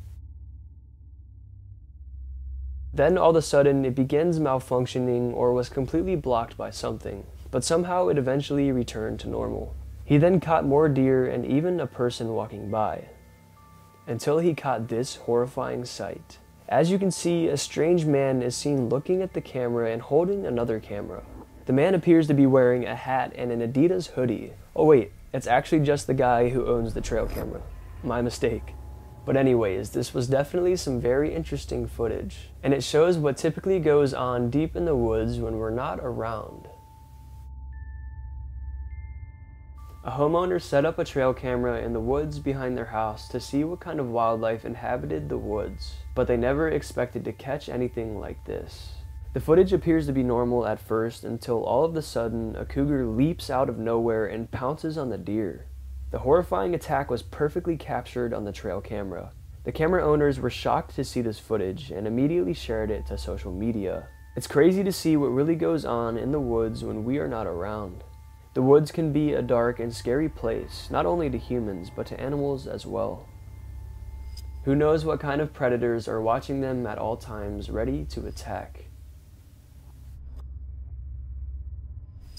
Then all of a sudden, it begins malfunctioning or was completely blocked by something, but somehow it eventually returned to normal. He then caught more deer and even a person walking by, until he caught this horrifying sight. As you can see, a strange man is seen looking at the camera and holding another camera. The man appears to be wearing a hat and an Adidas hoodie. Oh wait, it's actually just the guy who owns the trail camera. My mistake. But anyways, this was definitely some very interesting footage, and it shows what typically goes on deep in the woods when we're not around. A homeowner set up a trail camera in the woods behind their house to see what kind of wildlife inhabited the woods, but they never expected to catch anything like this. The footage appears to be normal at first until all of a sudden a cougar leaps out of nowhere and pounces on the deer. The horrifying attack was perfectly captured on the trail camera. The camera owners were shocked to see this footage and immediately shared it to social media. It's crazy to see what really goes on in the woods when we are not around. The woods can be a dark and scary place, not only to humans, but to animals as well. Who knows what kind of predators are watching them at all times, ready to attack.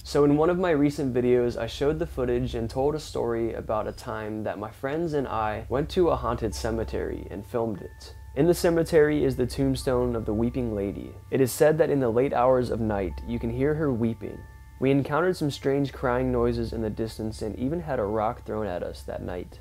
So in one of my recent videos, I showed the footage and told a story about a time that my friends and I went to a haunted cemetery and filmed it. In the cemetery is the tombstone of the Weeping Lady. It is said that in the late hours of night, you can hear her weeping, we encountered some strange crying noises in the distance and even had a rock thrown at us that night.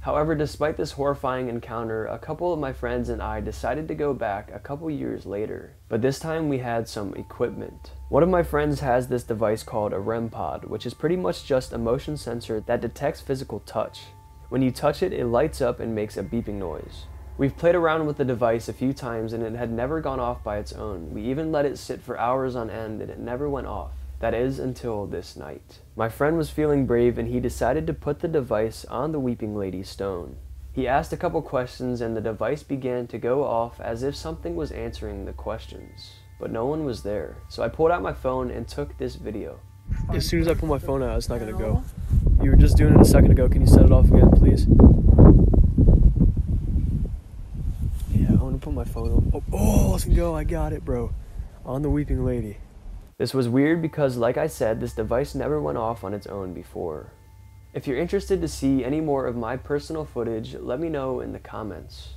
However, despite this horrifying encounter, a couple of my friends and I decided to go back a couple years later, but this time we had some equipment. One of my friends has this device called a REM pod, which is pretty much just a motion sensor that detects physical touch. When you touch it, it lights up and makes a beeping noise. We've played around with the device a few times and it had never gone off by its own. We even let it sit for hours on end and it never went off. That is until this night. My friend was feeling brave and he decided to put the device on the Weeping Lady stone. He asked a couple questions and the device began to go off as if something was answering the questions. But no one was there. So I pulled out my phone and took this video. As soon as I pull my phone out, it's not gonna go. You were just doing it a second ago. Can you set it off again, please? Yeah, I want to put my phone on. Oh, oh, let's go. I got it, bro. On the Weeping Lady. This was weird because, like I said, this device never went off on its own before. If you're interested to see any more of my personal footage, let me know in the comments.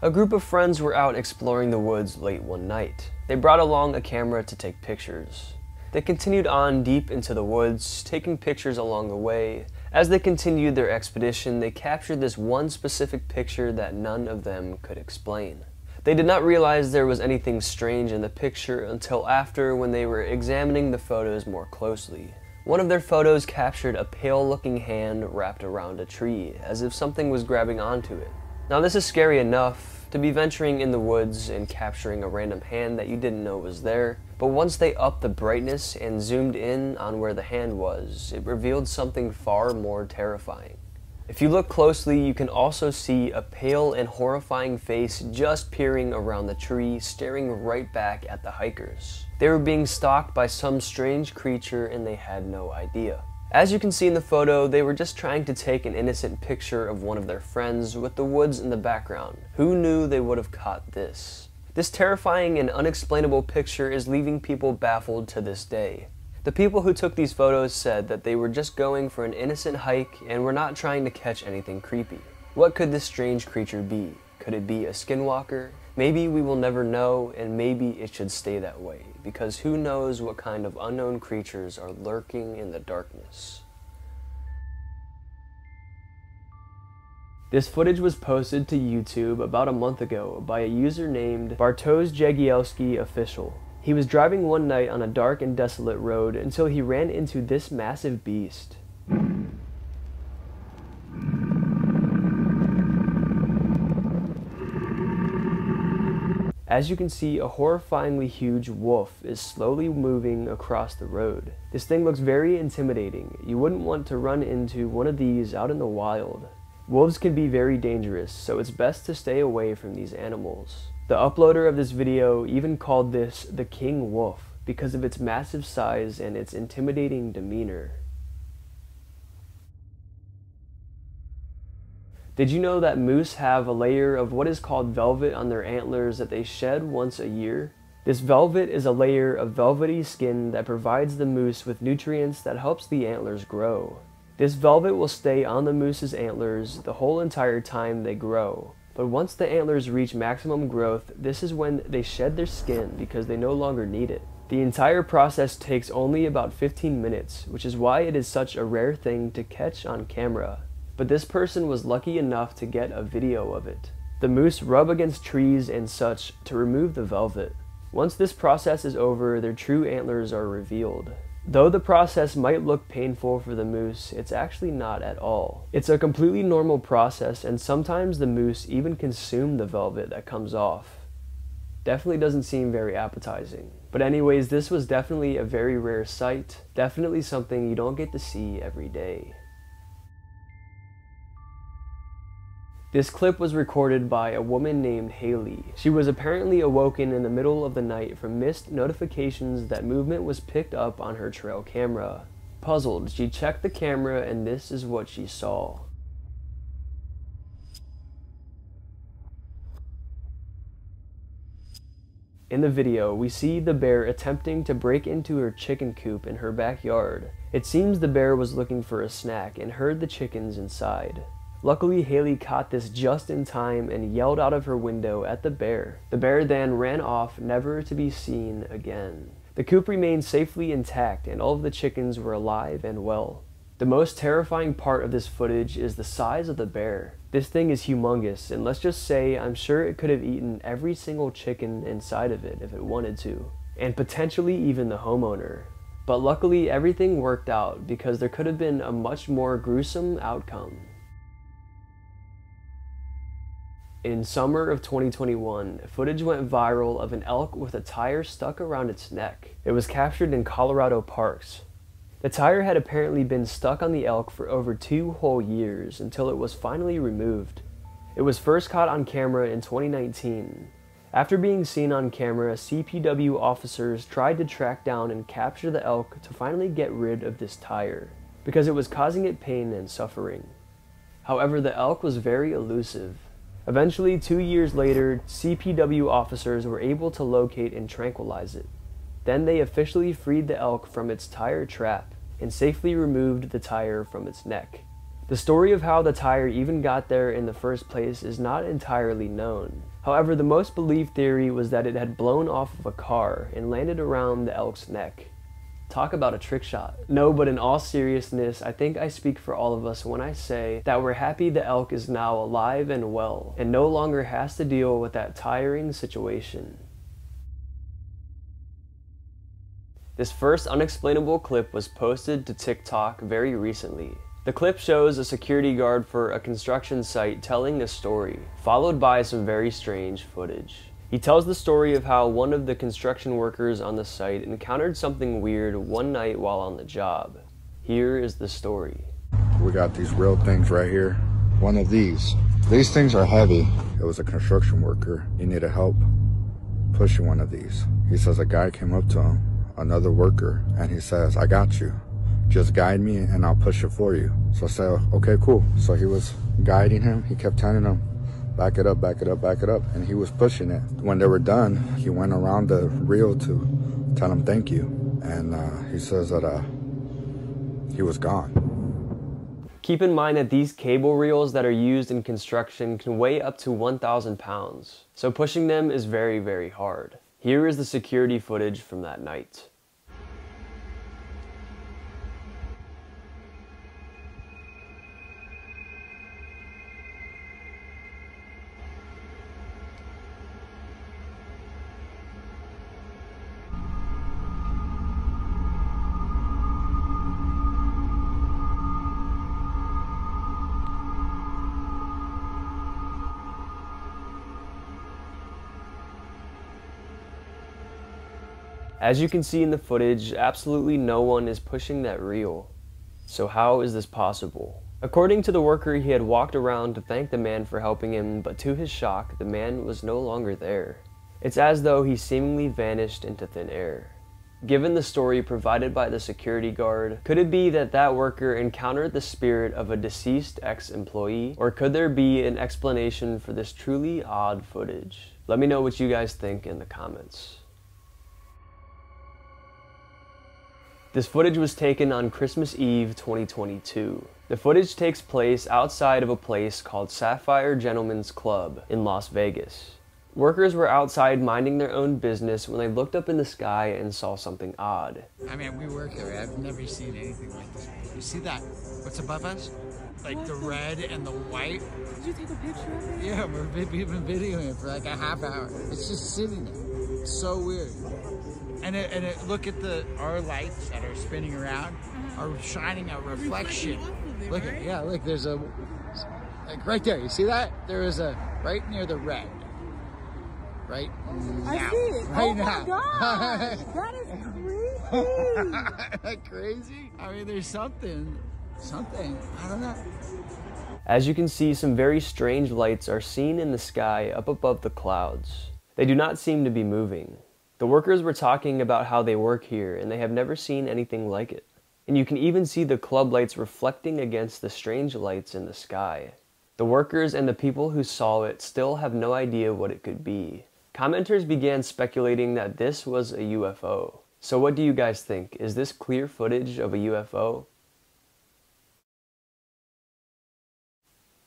A group of friends were out exploring the woods late one night. They brought along a camera to take pictures. They continued on deep into the woods, taking pictures along the way. As they continued their expedition, they captured this one specific picture that none of them could explain. They did not realize there was anything strange in the picture until after when they were examining the photos more closely. One of their photos captured a pale looking hand wrapped around a tree, as if something was grabbing onto it. Now this is scary enough to be venturing in the woods and capturing a random hand that you didn't know was there, but once they upped the brightness and zoomed in on where the hand was, it revealed something far more terrifying. If you look closely, you can also see a pale and horrifying face just peering around the tree, staring right back at the hikers. They were being stalked by some strange creature and they had no idea. As you can see in the photo, they were just trying to take an innocent picture of one of their friends with the woods in the background. Who knew they would have caught this? This terrifying and unexplainable picture is leaving people baffled to this day. The people who took these photos said that they were just going for an innocent hike and were not trying to catch anything creepy. What could this strange creature be? Could it be a skinwalker? Maybe we will never know, and maybe it should stay that way, because who knows what kind of unknown creatures are lurking in the darkness. This footage was posted to YouTube about a month ago by a user named Bartosz Jagielski Official. He was driving one night on a dark and desolate road until he ran into this massive beast. As you can see, a horrifyingly huge wolf is slowly moving across the road. This thing looks very intimidating. You wouldn't want to run into one of these out in the wild. Wolves can be very dangerous, so it's best to stay away from these animals. The uploader of this video even called this the King Wolf because of its massive size and its intimidating demeanor. Did you know that moose have a layer of what is called velvet on their antlers that they shed once a year? This velvet is a layer of velvety skin that provides the moose with nutrients that helps the antlers grow. This velvet will stay on the moose's antlers the whole entire time they grow. But once the antlers reach maximum growth, this is when they shed their skin because they no longer need it. The entire process takes only about 15 minutes, which is why it is such a rare thing to catch on camera. But this person was lucky enough to get a video of it. The moose rub against trees and such to remove the velvet. Once this process is over, their true antlers are revealed. Though the process might look painful for the moose, it's actually not at all. It's a completely normal process and sometimes the moose even consume the velvet that comes off. Definitely doesn't seem very appetizing. But anyways, this was definitely a very rare sight, definitely something you don't get to see every day. This clip was recorded by a woman named Haley. She was apparently awoken in the middle of the night from missed notifications that movement was picked up on her trail camera. Puzzled, she checked the camera and this is what she saw. In the video, we see the bear attempting to break into her chicken coop in her backyard. It seems the bear was looking for a snack and heard the chickens inside. Luckily, Haley caught this just in time and yelled out of her window at the bear. The bear then ran off, never to be seen again. The coop remained safely intact and all of the chickens were alive and well. The most terrifying part of this footage is the size of the bear. This thing is humongous, and let's just say I'm sure it could have eaten every single chicken inside of it if it wanted to, and potentially even the homeowner. But luckily, everything worked out because there could have been a much more gruesome outcome. In summer of 2021, footage went viral of an elk with a tire stuck around its neck. It was captured in Colorado parks. The tire had apparently been stuck on the elk for over two whole years until it was finally removed. It was first caught on camera in 2019. After being seen on camera, CPW officers tried to track down and capture the elk to finally get rid of this tire, because it was causing it pain and suffering. However, the elk was very elusive. Eventually, two years later, CPW officers were able to locate and tranquilize it. Then they officially freed the elk from its tire trap and safely removed the tire from its neck. The story of how the tire even got there in the first place is not entirely known. However, the most believed theory was that it had blown off of a car and landed around the elk's neck. Talk about a trick shot. No, but in all seriousness, I think I speak for all of us when I say that we're happy the elk is now alive and well and no longer has to deal with that tiring situation. This first unexplainable clip was posted to TikTok very recently. The clip shows a security guard for a construction site telling a story, followed by some very strange footage. He tells the story of how one of the construction workers on the site encountered something weird one night while on the job. Here is the story. We got these real things right here. One of these. These things are heavy. It was a construction worker. He needed help pushing one of these. He says a guy came up to him, another worker, and he says, I got you. Just guide me and I'll push it for you. So I said, okay, cool. So he was guiding him. He kept telling him, back it up, back it up, back it up. And he was pushing it. When they were done, he went around the reel to tell him thank you. And uh, he says that uh, he was gone. Keep in mind that these cable reels that are used in construction can weigh up to 1,000 pounds, so pushing them is very, very hard. Here is the security footage from that night. As you can see in the footage, absolutely no one is pushing that reel. So how is this possible? According to the worker, he had walked around to thank the man for helping him, but to his shock, the man was no longer there. It's as though he seemingly vanished into thin air. Given the story provided by the security guard, could it be that that worker encountered the spirit of a deceased ex-employee? Or could there be an explanation for this truly odd footage? Let me know what you guys think in the comments. This footage was taken on Christmas Eve 2022. The footage takes place outside of a place called Sapphire Gentlemen's Club in Las Vegas. Workers were outside minding their own business when they looked up in the sky and saw something odd. I mean, we work here. I've never seen anything like this. You see that? What's above us? Like the red and the white. Did you take a picture of it? Yeah, we're, we've been videoing it for like a half hour. It's just sitting there. It's so weird. And it, and it, look at the our lights that are spinning around uh-huh. are shining a reflection. Look at yeah, look. There's a like right there. You see that? There is a right near the red. Right now. I see it. Right oh now. my gosh, [laughs] that is creepy. that crazy? I mean, there's something, something. I don't know. As you can see, some very strange lights are seen in the sky up above the clouds. They do not seem to be moving. The workers were talking about how they work here and they have never seen anything like it. And you can even see the club lights reflecting against the strange lights in the sky. The workers and the people who saw it still have no idea what it could be. Commenters began speculating that this was a UFO. So what do you guys think? Is this clear footage of a UFO?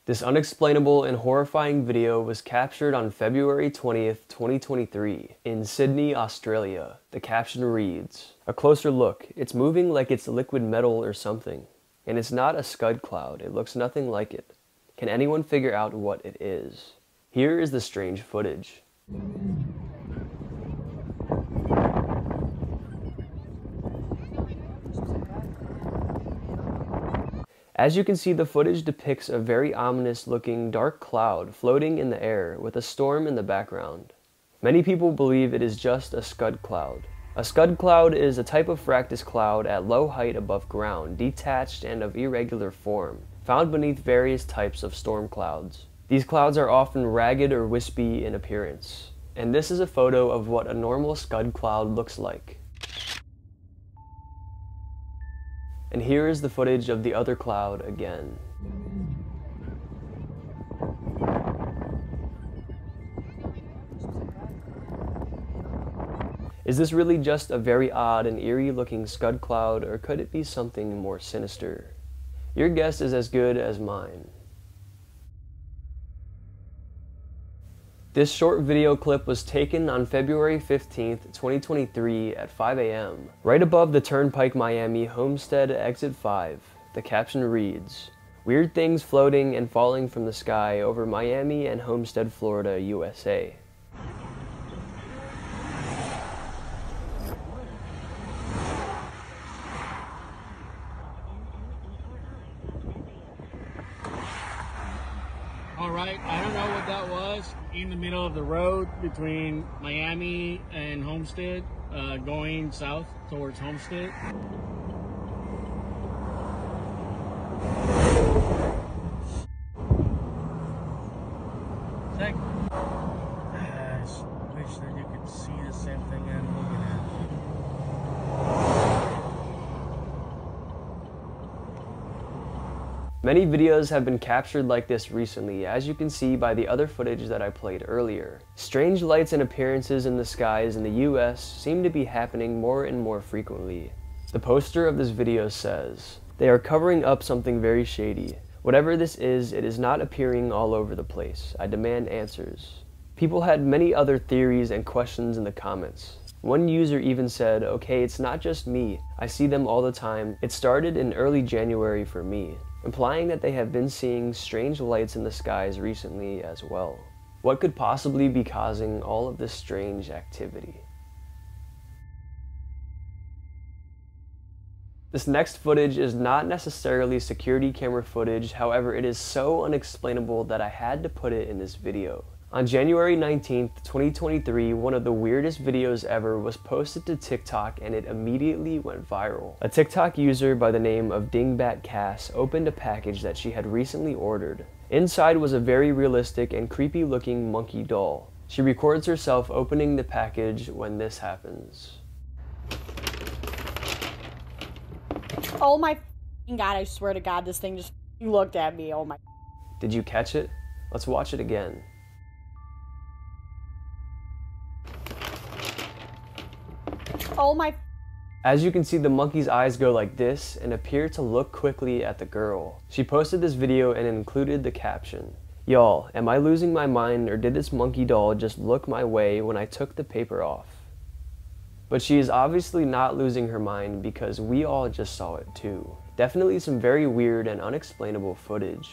This unexplainable and horrifying video was captured on February 20th, 2023 in Sydney, Australia. The caption reads, A closer look, it's moving like it's liquid metal or something. And it's not a scud cloud, it looks nothing like it. Can anyone figure out what it is? Here is the strange footage. As you can see, the footage depicts a very ominous looking dark cloud floating in the air with a storm in the background. Many people believe it is just a scud cloud. A scud cloud is a type of fractus cloud at low height above ground, detached and of irregular form, found beneath various types of storm clouds. These clouds are often ragged or wispy in appearance, and this is a photo of what a normal scud cloud looks like. And here is the footage of the other cloud again. Is this really just a very odd and eerie looking scud cloud, or could it be something more sinister? Your guess is as good as mine. This short video clip was taken on February 15th, 2023 at 5 a.m. right above the Turnpike Miami Homestead Exit 5. The caption reads, Weird things floating and falling from the sky over Miami and Homestead, Florida, USA. All right, I don't know what that was. In the middle of the road between Miami and Homestead, uh, going south towards Homestead. Thank I just wish that you could see the same thing I'm looking at. Many videos have been captured like this recently, as you can see by the other footage that I played earlier. Strange lights and appearances in the skies in the US seem to be happening more and more frequently. The poster of this video says, They are covering up something very shady. Whatever this is, it is not appearing all over the place. I demand answers. People had many other theories and questions in the comments. One user even said, okay, it's not just me. I see them all the time. It started in early January for me implying that they have been seeing strange lights in the skies recently as well. What could possibly be causing all of this strange activity? This next footage is not necessarily security camera footage, however it is so unexplainable that I had to put it in this video. On January 19th, 2023, one of the weirdest videos ever was posted to TikTok and it immediately went viral. A TikTok user by the name of Dingbat Cass opened a package that she had recently ordered. Inside was a very realistic and creepy looking monkey doll. She records herself opening the package when this happens. Oh my god, I swear to god, this thing just looked at me. Oh my. Did you catch it? Let's watch it again. Oh my. As you can see, the monkey's eyes go like this and appear to look quickly at the girl. She posted this video and included the caption. Y'all, am I losing my mind or did this monkey doll just look my way when I took the paper off? But she is obviously not losing her mind because we all just saw it too. Definitely some very weird and unexplainable footage.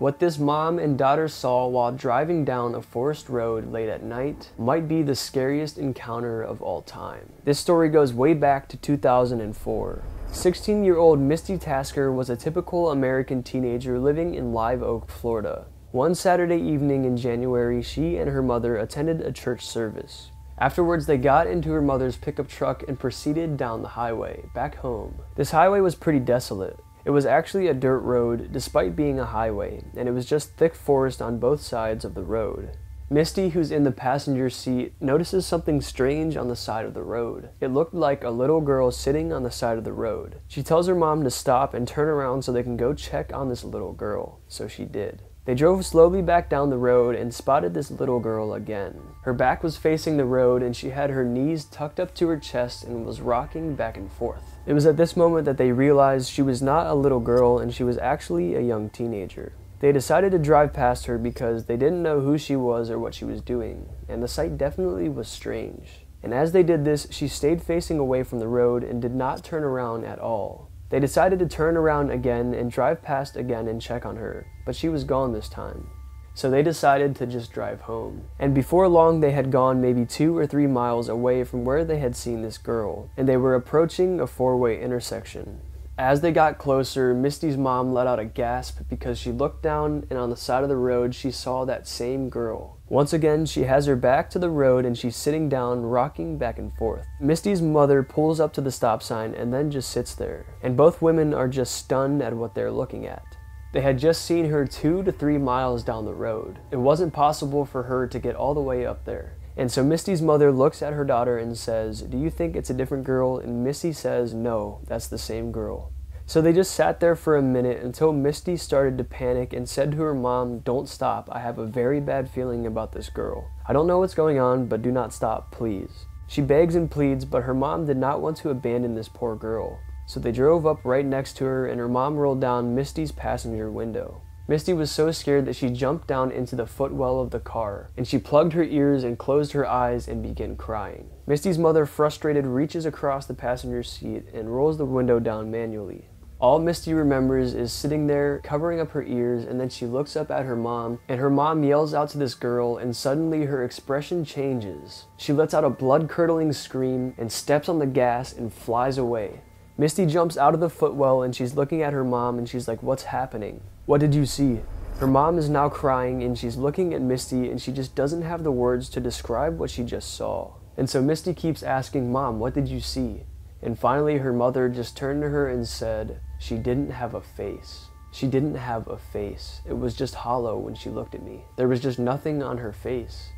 What this mom and daughter saw while driving down a forest road late at night might be the scariest encounter of all time. This story goes way back to 2004. 16 year old Misty Tasker was a typical American teenager living in Live Oak, Florida. One Saturday evening in January, she and her mother attended a church service. Afterwards, they got into her mother's pickup truck and proceeded down the highway, back home. This highway was pretty desolate. It was actually a dirt road despite being a highway, and it was just thick forest on both sides of the road. Misty, who's in the passenger seat, notices something strange on the side of the road. It looked like a little girl sitting on the side of the road. She tells her mom to stop and turn around so they can go check on this little girl, so she did. They drove slowly back down the road and spotted this little girl again. Her back was facing the road and she had her knees tucked up to her chest and was rocking back and forth. It was at this moment that they realized she was not a little girl and she was actually a young teenager. They decided to drive past her because they didn't know who she was or what she was doing, and the sight definitely was strange. And as they did this, she stayed facing away from the road and did not turn around at all. They decided to turn around again and drive past again and check on her, but she was gone this time. So they decided to just drive home. And before long, they had gone maybe two or three miles away from where they had seen this girl, and they were approaching a four way intersection. As they got closer, Misty's mom let out a gasp because she looked down and on the side of the road she saw that same girl. Once again, she has her back to the road and she's sitting down, rocking back and forth. Misty's mother pulls up to the stop sign and then just sits there. And both women are just stunned at what they're looking at. They had just seen her two to three miles down the road. It wasn't possible for her to get all the way up there. And so Misty's mother looks at her daughter and says, Do you think it's a different girl? And Misty says, No, that's the same girl. So they just sat there for a minute until Misty started to panic and said to her mom, Don't stop. I have a very bad feeling about this girl. I don't know what's going on, but do not stop, please. She begs and pleads, but her mom did not want to abandon this poor girl. So they drove up right next to her, and her mom rolled down Misty's passenger window. Misty was so scared that she jumped down into the footwell of the car, and she plugged her ears and closed her eyes and began crying. Misty's mother, frustrated, reaches across the passenger seat and rolls the window down manually. All Misty remembers is sitting there, covering up her ears, and then she looks up at her mom, and her mom yells out to this girl, and suddenly her expression changes. She lets out a blood curdling scream and steps on the gas and flies away. Misty jumps out of the footwell and she's looking at her mom and she's like, What's happening? What did you see? Her mom is now crying and she's looking at Misty and she just doesn't have the words to describe what she just saw. And so Misty keeps asking, Mom, what did you see? And finally, her mother just turned to her and said, She didn't have a face. She didn't have a face. It was just hollow when she looked at me. There was just nothing on her face.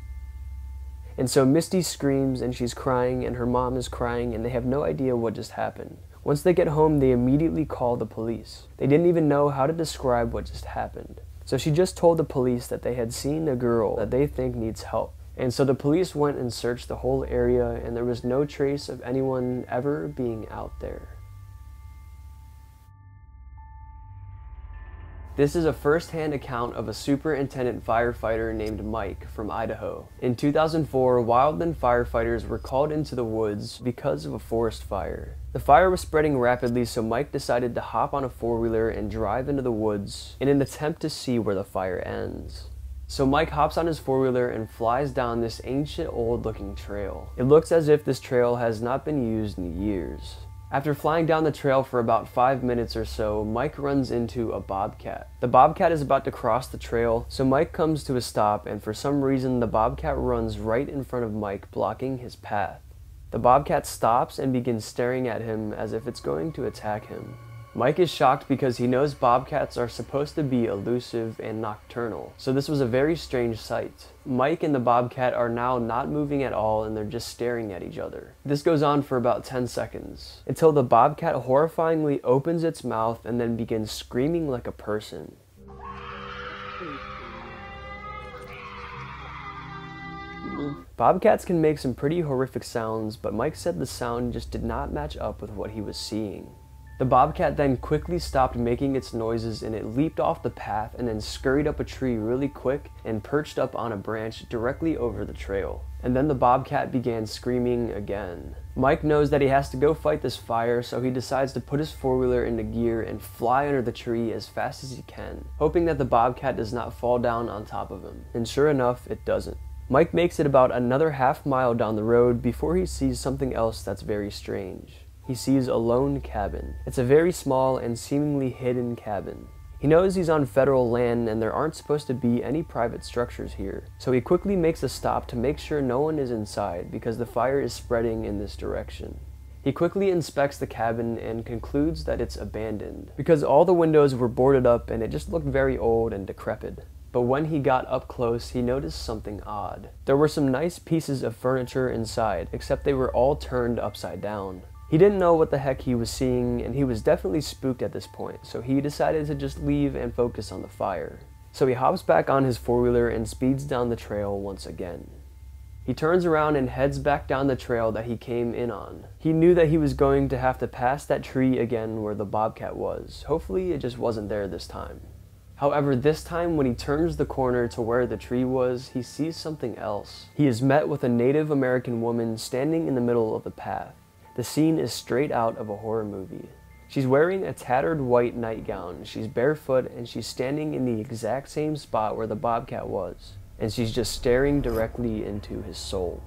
And so Misty screams and she's crying, and her mom is crying, and they have no idea what just happened. Once they get home, they immediately call the police. They didn't even know how to describe what just happened. So she just told the police that they had seen a girl that they think needs help. And so the police went and searched the whole area, and there was no trace of anyone ever being out there. This is a first-hand account of a superintendent firefighter named Mike from Idaho. In 2004, Wildland firefighters were called into the woods because of a forest fire. The fire was spreading rapidly, so Mike decided to hop on a four-wheeler and drive into the woods in an attempt to see where the fire ends. So Mike hops on his four-wheeler and flies down this ancient old-looking trail. It looks as if this trail has not been used in years. After flying down the trail for about five minutes or so, Mike runs into a bobcat. The bobcat is about to cross the trail, so Mike comes to a stop, and for some reason, the bobcat runs right in front of Mike, blocking his path. The bobcat stops and begins staring at him as if it's going to attack him. Mike is shocked because he knows bobcats are supposed to be elusive and nocturnal, so this was a very strange sight. Mike and the bobcat are now not moving at all and they're just staring at each other. This goes on for about 10 seconds, until the bobcat horrifyingly opens its mouth and then begins screaming like a person. Bobcats can make some pretty horrific sounds, but Mike said the sound just did not match up with what he was seeing. The bobcat then quickly stopped making its noises and it leaped off the path and then scurried up a tree really quick and perched up on a branch directly over the trail. And then the bobcat began screaming again. Mike knows that he has to go fight this fire, so he decides to put his four-wheeler into gear and fly under the tree as fast as he can, hoping that the bobcat does not fall down on top of him. And sure enough, it doesn't. Mike makes it about another half mile down the road before he sees something else that's very strange he sees a lone cabin. It's a very small and seemingly hidden cabin. He knows he's on federal land and there aren't supposed to be any private structures here, so he quickly makes a stop to make sure no one is inside because the fire is spreading in this direction. He quickly inspects the cabin and concludes that it's abandoned because all the windows were boarded up and it just looked very old and decrepit. But when he got up close, he noticed something odd. There were some nice pieces of furniture inside, except they were all turned upside down. He didn't know what the heck he was seeing, and he was definitely spooked at this point, so he decided to just leave and focus on the fire. So he hops back on his four-wheeler and speeds down the trail once again. He turns around and heads back down the trail that he came in on. He knew that he was going to have to pass that tree again where the bobcat was. Hopefully it just wasn't there this time. However, this time when he turns the corner to where the tree was, he sees something else. He is met with a Native American woman standing in the middle of the path. The scene is straight out of a horror movie. She's wearing a tattered white nightgown, she's barefoot, and she's standing in the exact same spot where the bobcat was. And she's just staring directly into his soul.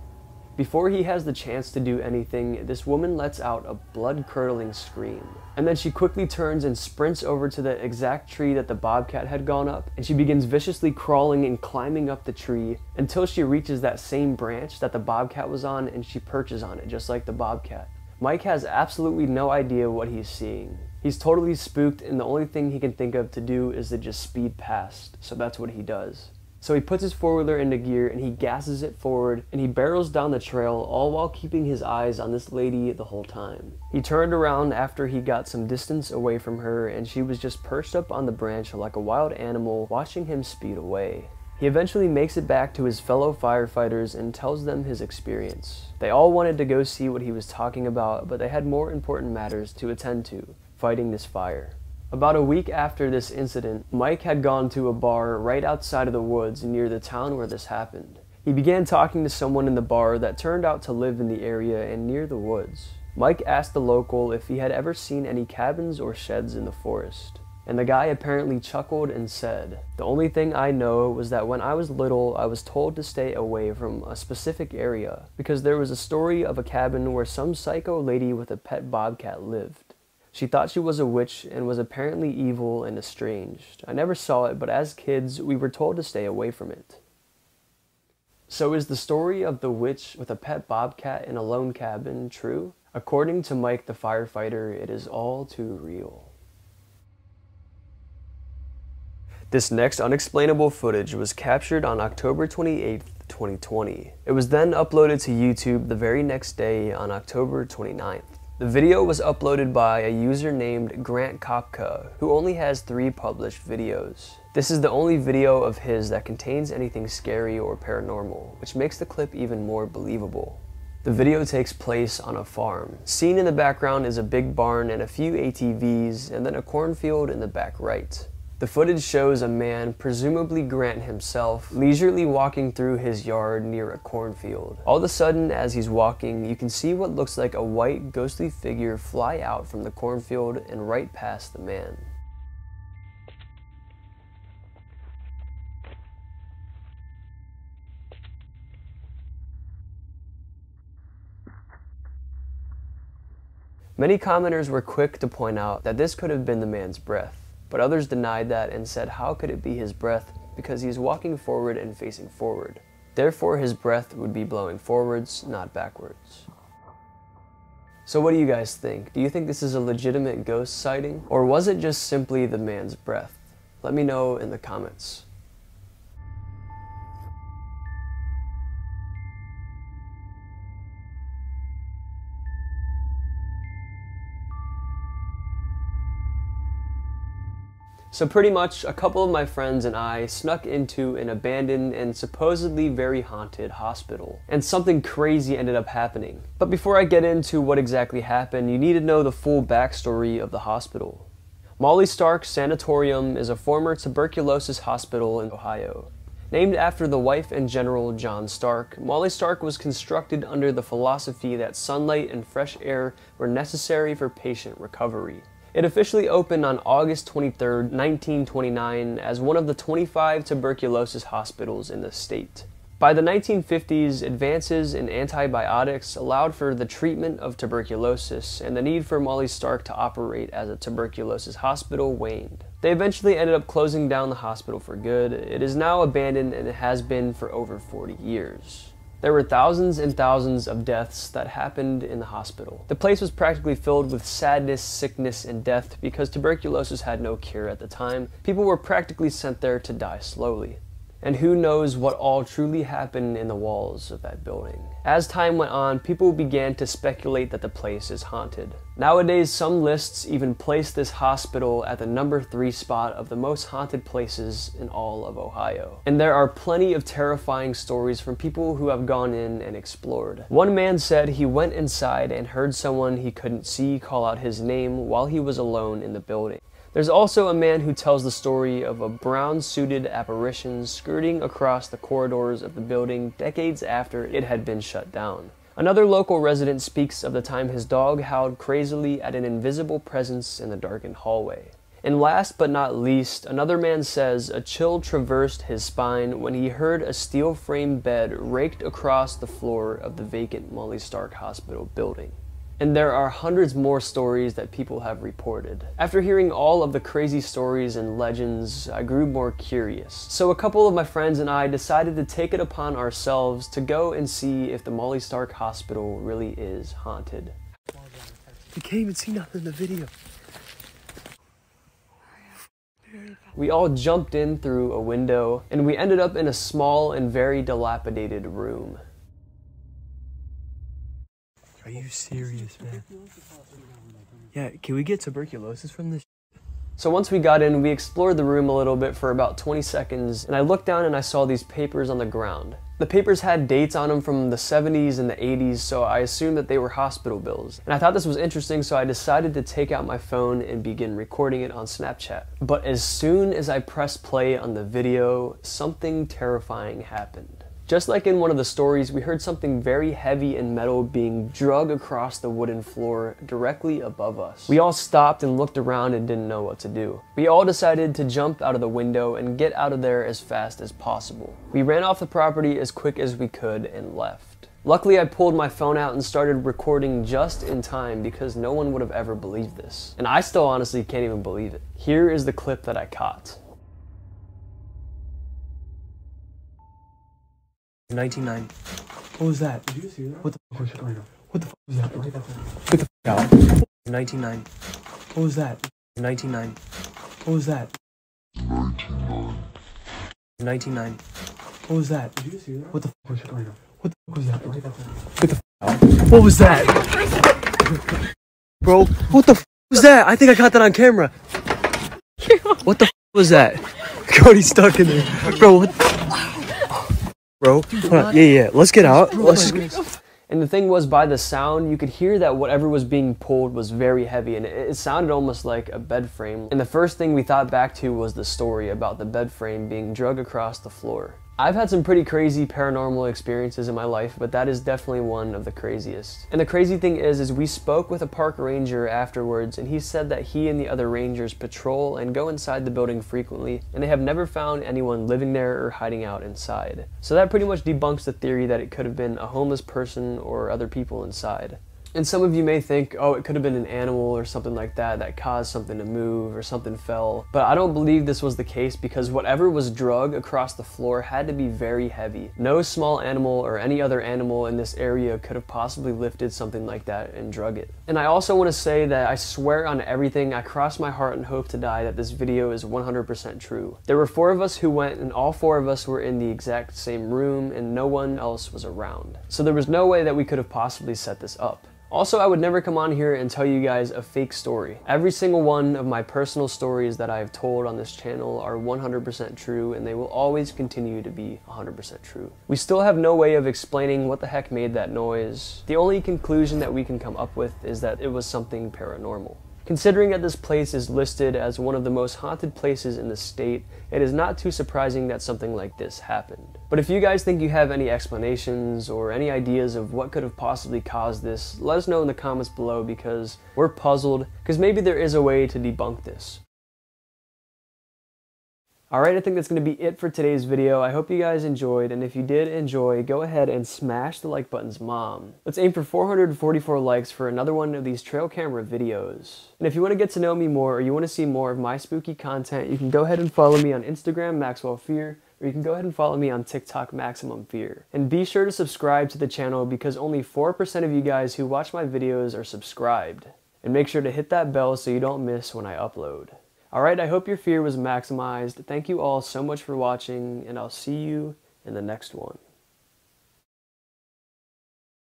Before he has the chance to do anything, this woman lets out a blood-curdling scream. And then she quickly turns and sprints over to the exact tree that the bobcat had gone up, and she begins viciously crawling and climbing up the tree until she reaches that same branch that the bobcat was on and she perches on it just like the bobcat. Mike has absolutely no idea what he's seeing. He's totally spooked and the only thing he can think of to do is to just speed past, so that's what he does. So he puts his four-wheeler into gear and he gasses it forward and he barrels down the trail all while keeping his eyes on this lady the whole time. He turned around after he got some distance away from her and she was just perched up on the branch like a wild animal watching him speed away. He eventually makes it back to his fellow firefighters and tells them his experience. They all wanted to go see what he was talking about, but they had more important matters to attend to, fighting this fire. About a week after this incident, Mike had gone to a bar right outside of the woods near the town where this happened. He began talking to someone in the bar that turned out to live in the area and near the woods. Mike asked the local if he had ever seen any cabins or sheds in the forest. And the guy apparently chuckled and said, The only thing I know was that when I was little, I was told to stay away from a specific area because there was a story of a cabin where some psycho lady with a pet bobcat lived. She thought she was a witch and was apparently evil and estranged. I never saw it, but as kids, we were told to stay away from it. So is the story of the witch with a pet bobcat in a lone cabin true? According to Mike the firefighter, it is all too real. This next unexplainable footage was captured on October 28, 2020. It was then uploaded to YouTube the very next day on October 29th. The video was uploaded by a user named Grant Kopka, who only has three published videos. This is the only video of his that contains anything scary or paranormal, which makes the clip even more believable. The video takes place on a farm. Seen in the background is a big barn and a few ATVs, and then a cornfield in the back right. The footage shows a man, presumably Grant himself, leisurely walking through his yard near a cornfield. All of a sudden, as he's walking, you can see what looks like a white, ghostly figure fly out from the cornfield and right past the man. Many commenters were quick to point out that this could have been the man's breath. But others denied that and said, How could it be his breath? Because he is walking forward and facing forward. Therefore, his breath would be blowing forwards, not backwards. So, what do you guys think? Do you think this is a legitimate ghost sighting? Or was it just simply the man's breath? Let me know in the comments. So pretty much a couple of my friends and I snuck into an abandoned and supposedly very haunted hospital. And something crazy ended up happening. But before I get into what exactly happened, you need to know the full backstory of the hospital. Molly Stark Sanatorium is a former tuberculosis hospital in Ohio. Named after the wife and General John Stark, Molly Stark was constructed under the philosophy that sunlight and fresh air were necessary for patient recovery. It officially opened on August 23, 1929, as one of the 25 tuberculosis hospitals in the state. By the 1950s, advances in antibiotics allowed for the treatment of tuberculosis, and the need for Molly Stark to operate as a tuberculosis hospital waned. They eventually ended up closing down the hospital for good. It is now abandoned and it has been for over 40 years. There were thousands and thousands of deaths that happened in the hospital. The place was practically filled with sadness, sickness, and death because tuberculosis had no cure at the time. People were practically sent there to die slowly. And who knows what all truly happened in the walls of that building. As time went on, people began to speculate that the place is haunted. Nowadays, some lists even place this hospital at the number three spot of the most haunted places in all of Ohio. And there are plenty of terrifying stories from people who have gone in and explored. One man said he went inside and heard someone he couldn't see call out his name while he was alone in the building. There's also a man who tells the story of a brown suited apparition skirting across the corridors of the building decades after it had been shut down. Another local resident speaks of the time his dog howled crazily at an invisible presence in the darkened hallway. And last but not least, another man says a chill traversed his spine when he heard a steel framed bed raked across the floor of the vacant Molly Stark Hospital building. And there are hundreds more stories that people have reported. After hearing all of the crazy stories and legends, I grew more curious. So a couple of my friends and I decided to take it upon ourselves to go and see if the Molly Stark Hospital really is haunted. You can't even see nothing in the video. We all jumped in through a window, and we ended up in a small and very dilapidated room. Are you serious, man? Yeah, can we get tuberculosis from this? So once we got in, we explored the room a little bit for about 20 seconds, and I looked down and I saw these papers on the ground. The papers had dates on them from the 70s and the 80s, so I assumed that they were hospital bills. And I thought this was interesting, so I decided to take out my phone and begin recording it on Snapchat. But as soon as I pressed play on the video, something terrifying happened. Just like in one of the stories, we heard something very heavy and metal being drug across the wooden floor directly above us. We all stopped and looked around and didn't know what to do. We all decided to jump out of the window and get out of there as fast as possible. We ran off the property as quick as we could and left. Luckily, I pulled my phone out and started recording just in time because no one would have ever believed this. And I still honestly can't even believe it. Here is the clip that I caught. 99. What was that? Did you see that? What the fuck oh, was that? What the fuck was that? Get the fuck out. 99. What was that? 99. What was that? 99. What was that? Did you see that? What the fuck was that? What the fuck was that? Get the fuck out. What was that? Bro, what the fuck was that? I think I caught that on camera. [laughs] What the fuck was that? [laughs] Cody's stuck in there. Bro, what Bro, yeah, yeah. Let's get out. Let's just. And the thing was, by the sound, you could hear that whatever was being pulled was very heavy, and it, it, sounded almost like a bed frame. And the first thing we thought back to was the story about the bed frame being drug across the floor. I've had some pretty crazy paranormal experiences in my life, but that is definitely one of the craziest. And the crazy thing is, is we spoke with a park ranger afterwards, and he said that he and the other rangers patrol and go inside the building frequently, and they have never found anyone living there or hiding out inside. So that pretty much debunks the theory that it could have been a homeless person or other people inside. And some of you may think, oh, it could have been an animal or something like that that caused something to move or something fell. But I don't believe this was the case because whatever was drug across the floor had to be very heavy. No small animal or any other animal in this area could have possibly lifted something like that and drug it. And I also want to say that I swear on everything, I cross my heart and hope to die that this video is 100% true. There were four of us who went and all four of us were in the exact same room and no one else was around. So there was no way that we could have possibly set this up. Also, I would never come on here and tell you guys a fake story. Every single one of my personal stories that I've told on this channel are 100% true and they will always continue to be 100% true. We still have no way of explaining what the heck made that noise. The only conclusion that we can come up with is that it was something paranormal. Considering that this place is listed as one of the most haunted places in the state, it is not too surprising that something like this happened. But if you guys think you have any explanations or any ideas of what could have possibly caused this, let us know in the comments below because we're puzzled, because maybe there is a way to debunk this. Alright, I think that's going to be it for today's video. I hope you guys enjoyed, and if you did enjoy, go ahead and smash the like button's mom. Let's aim for 444 likes for another one of these trail camera videos. And if you want to get to know me more, or you want to see more of my spooky content, you can go ahead and follow me on Instagram, Maximum Fear, or you can go ahead and follow me on TikTok, Maximum Fear. And be sure to subscribe to the channel because only 4% of you guys who watch my videos are subscribed. And make sure to hit that bell so you don't miss when I upload. Alright, I hope your fear was maximized. Thank you all so much for watching, and I'll see you in the next one.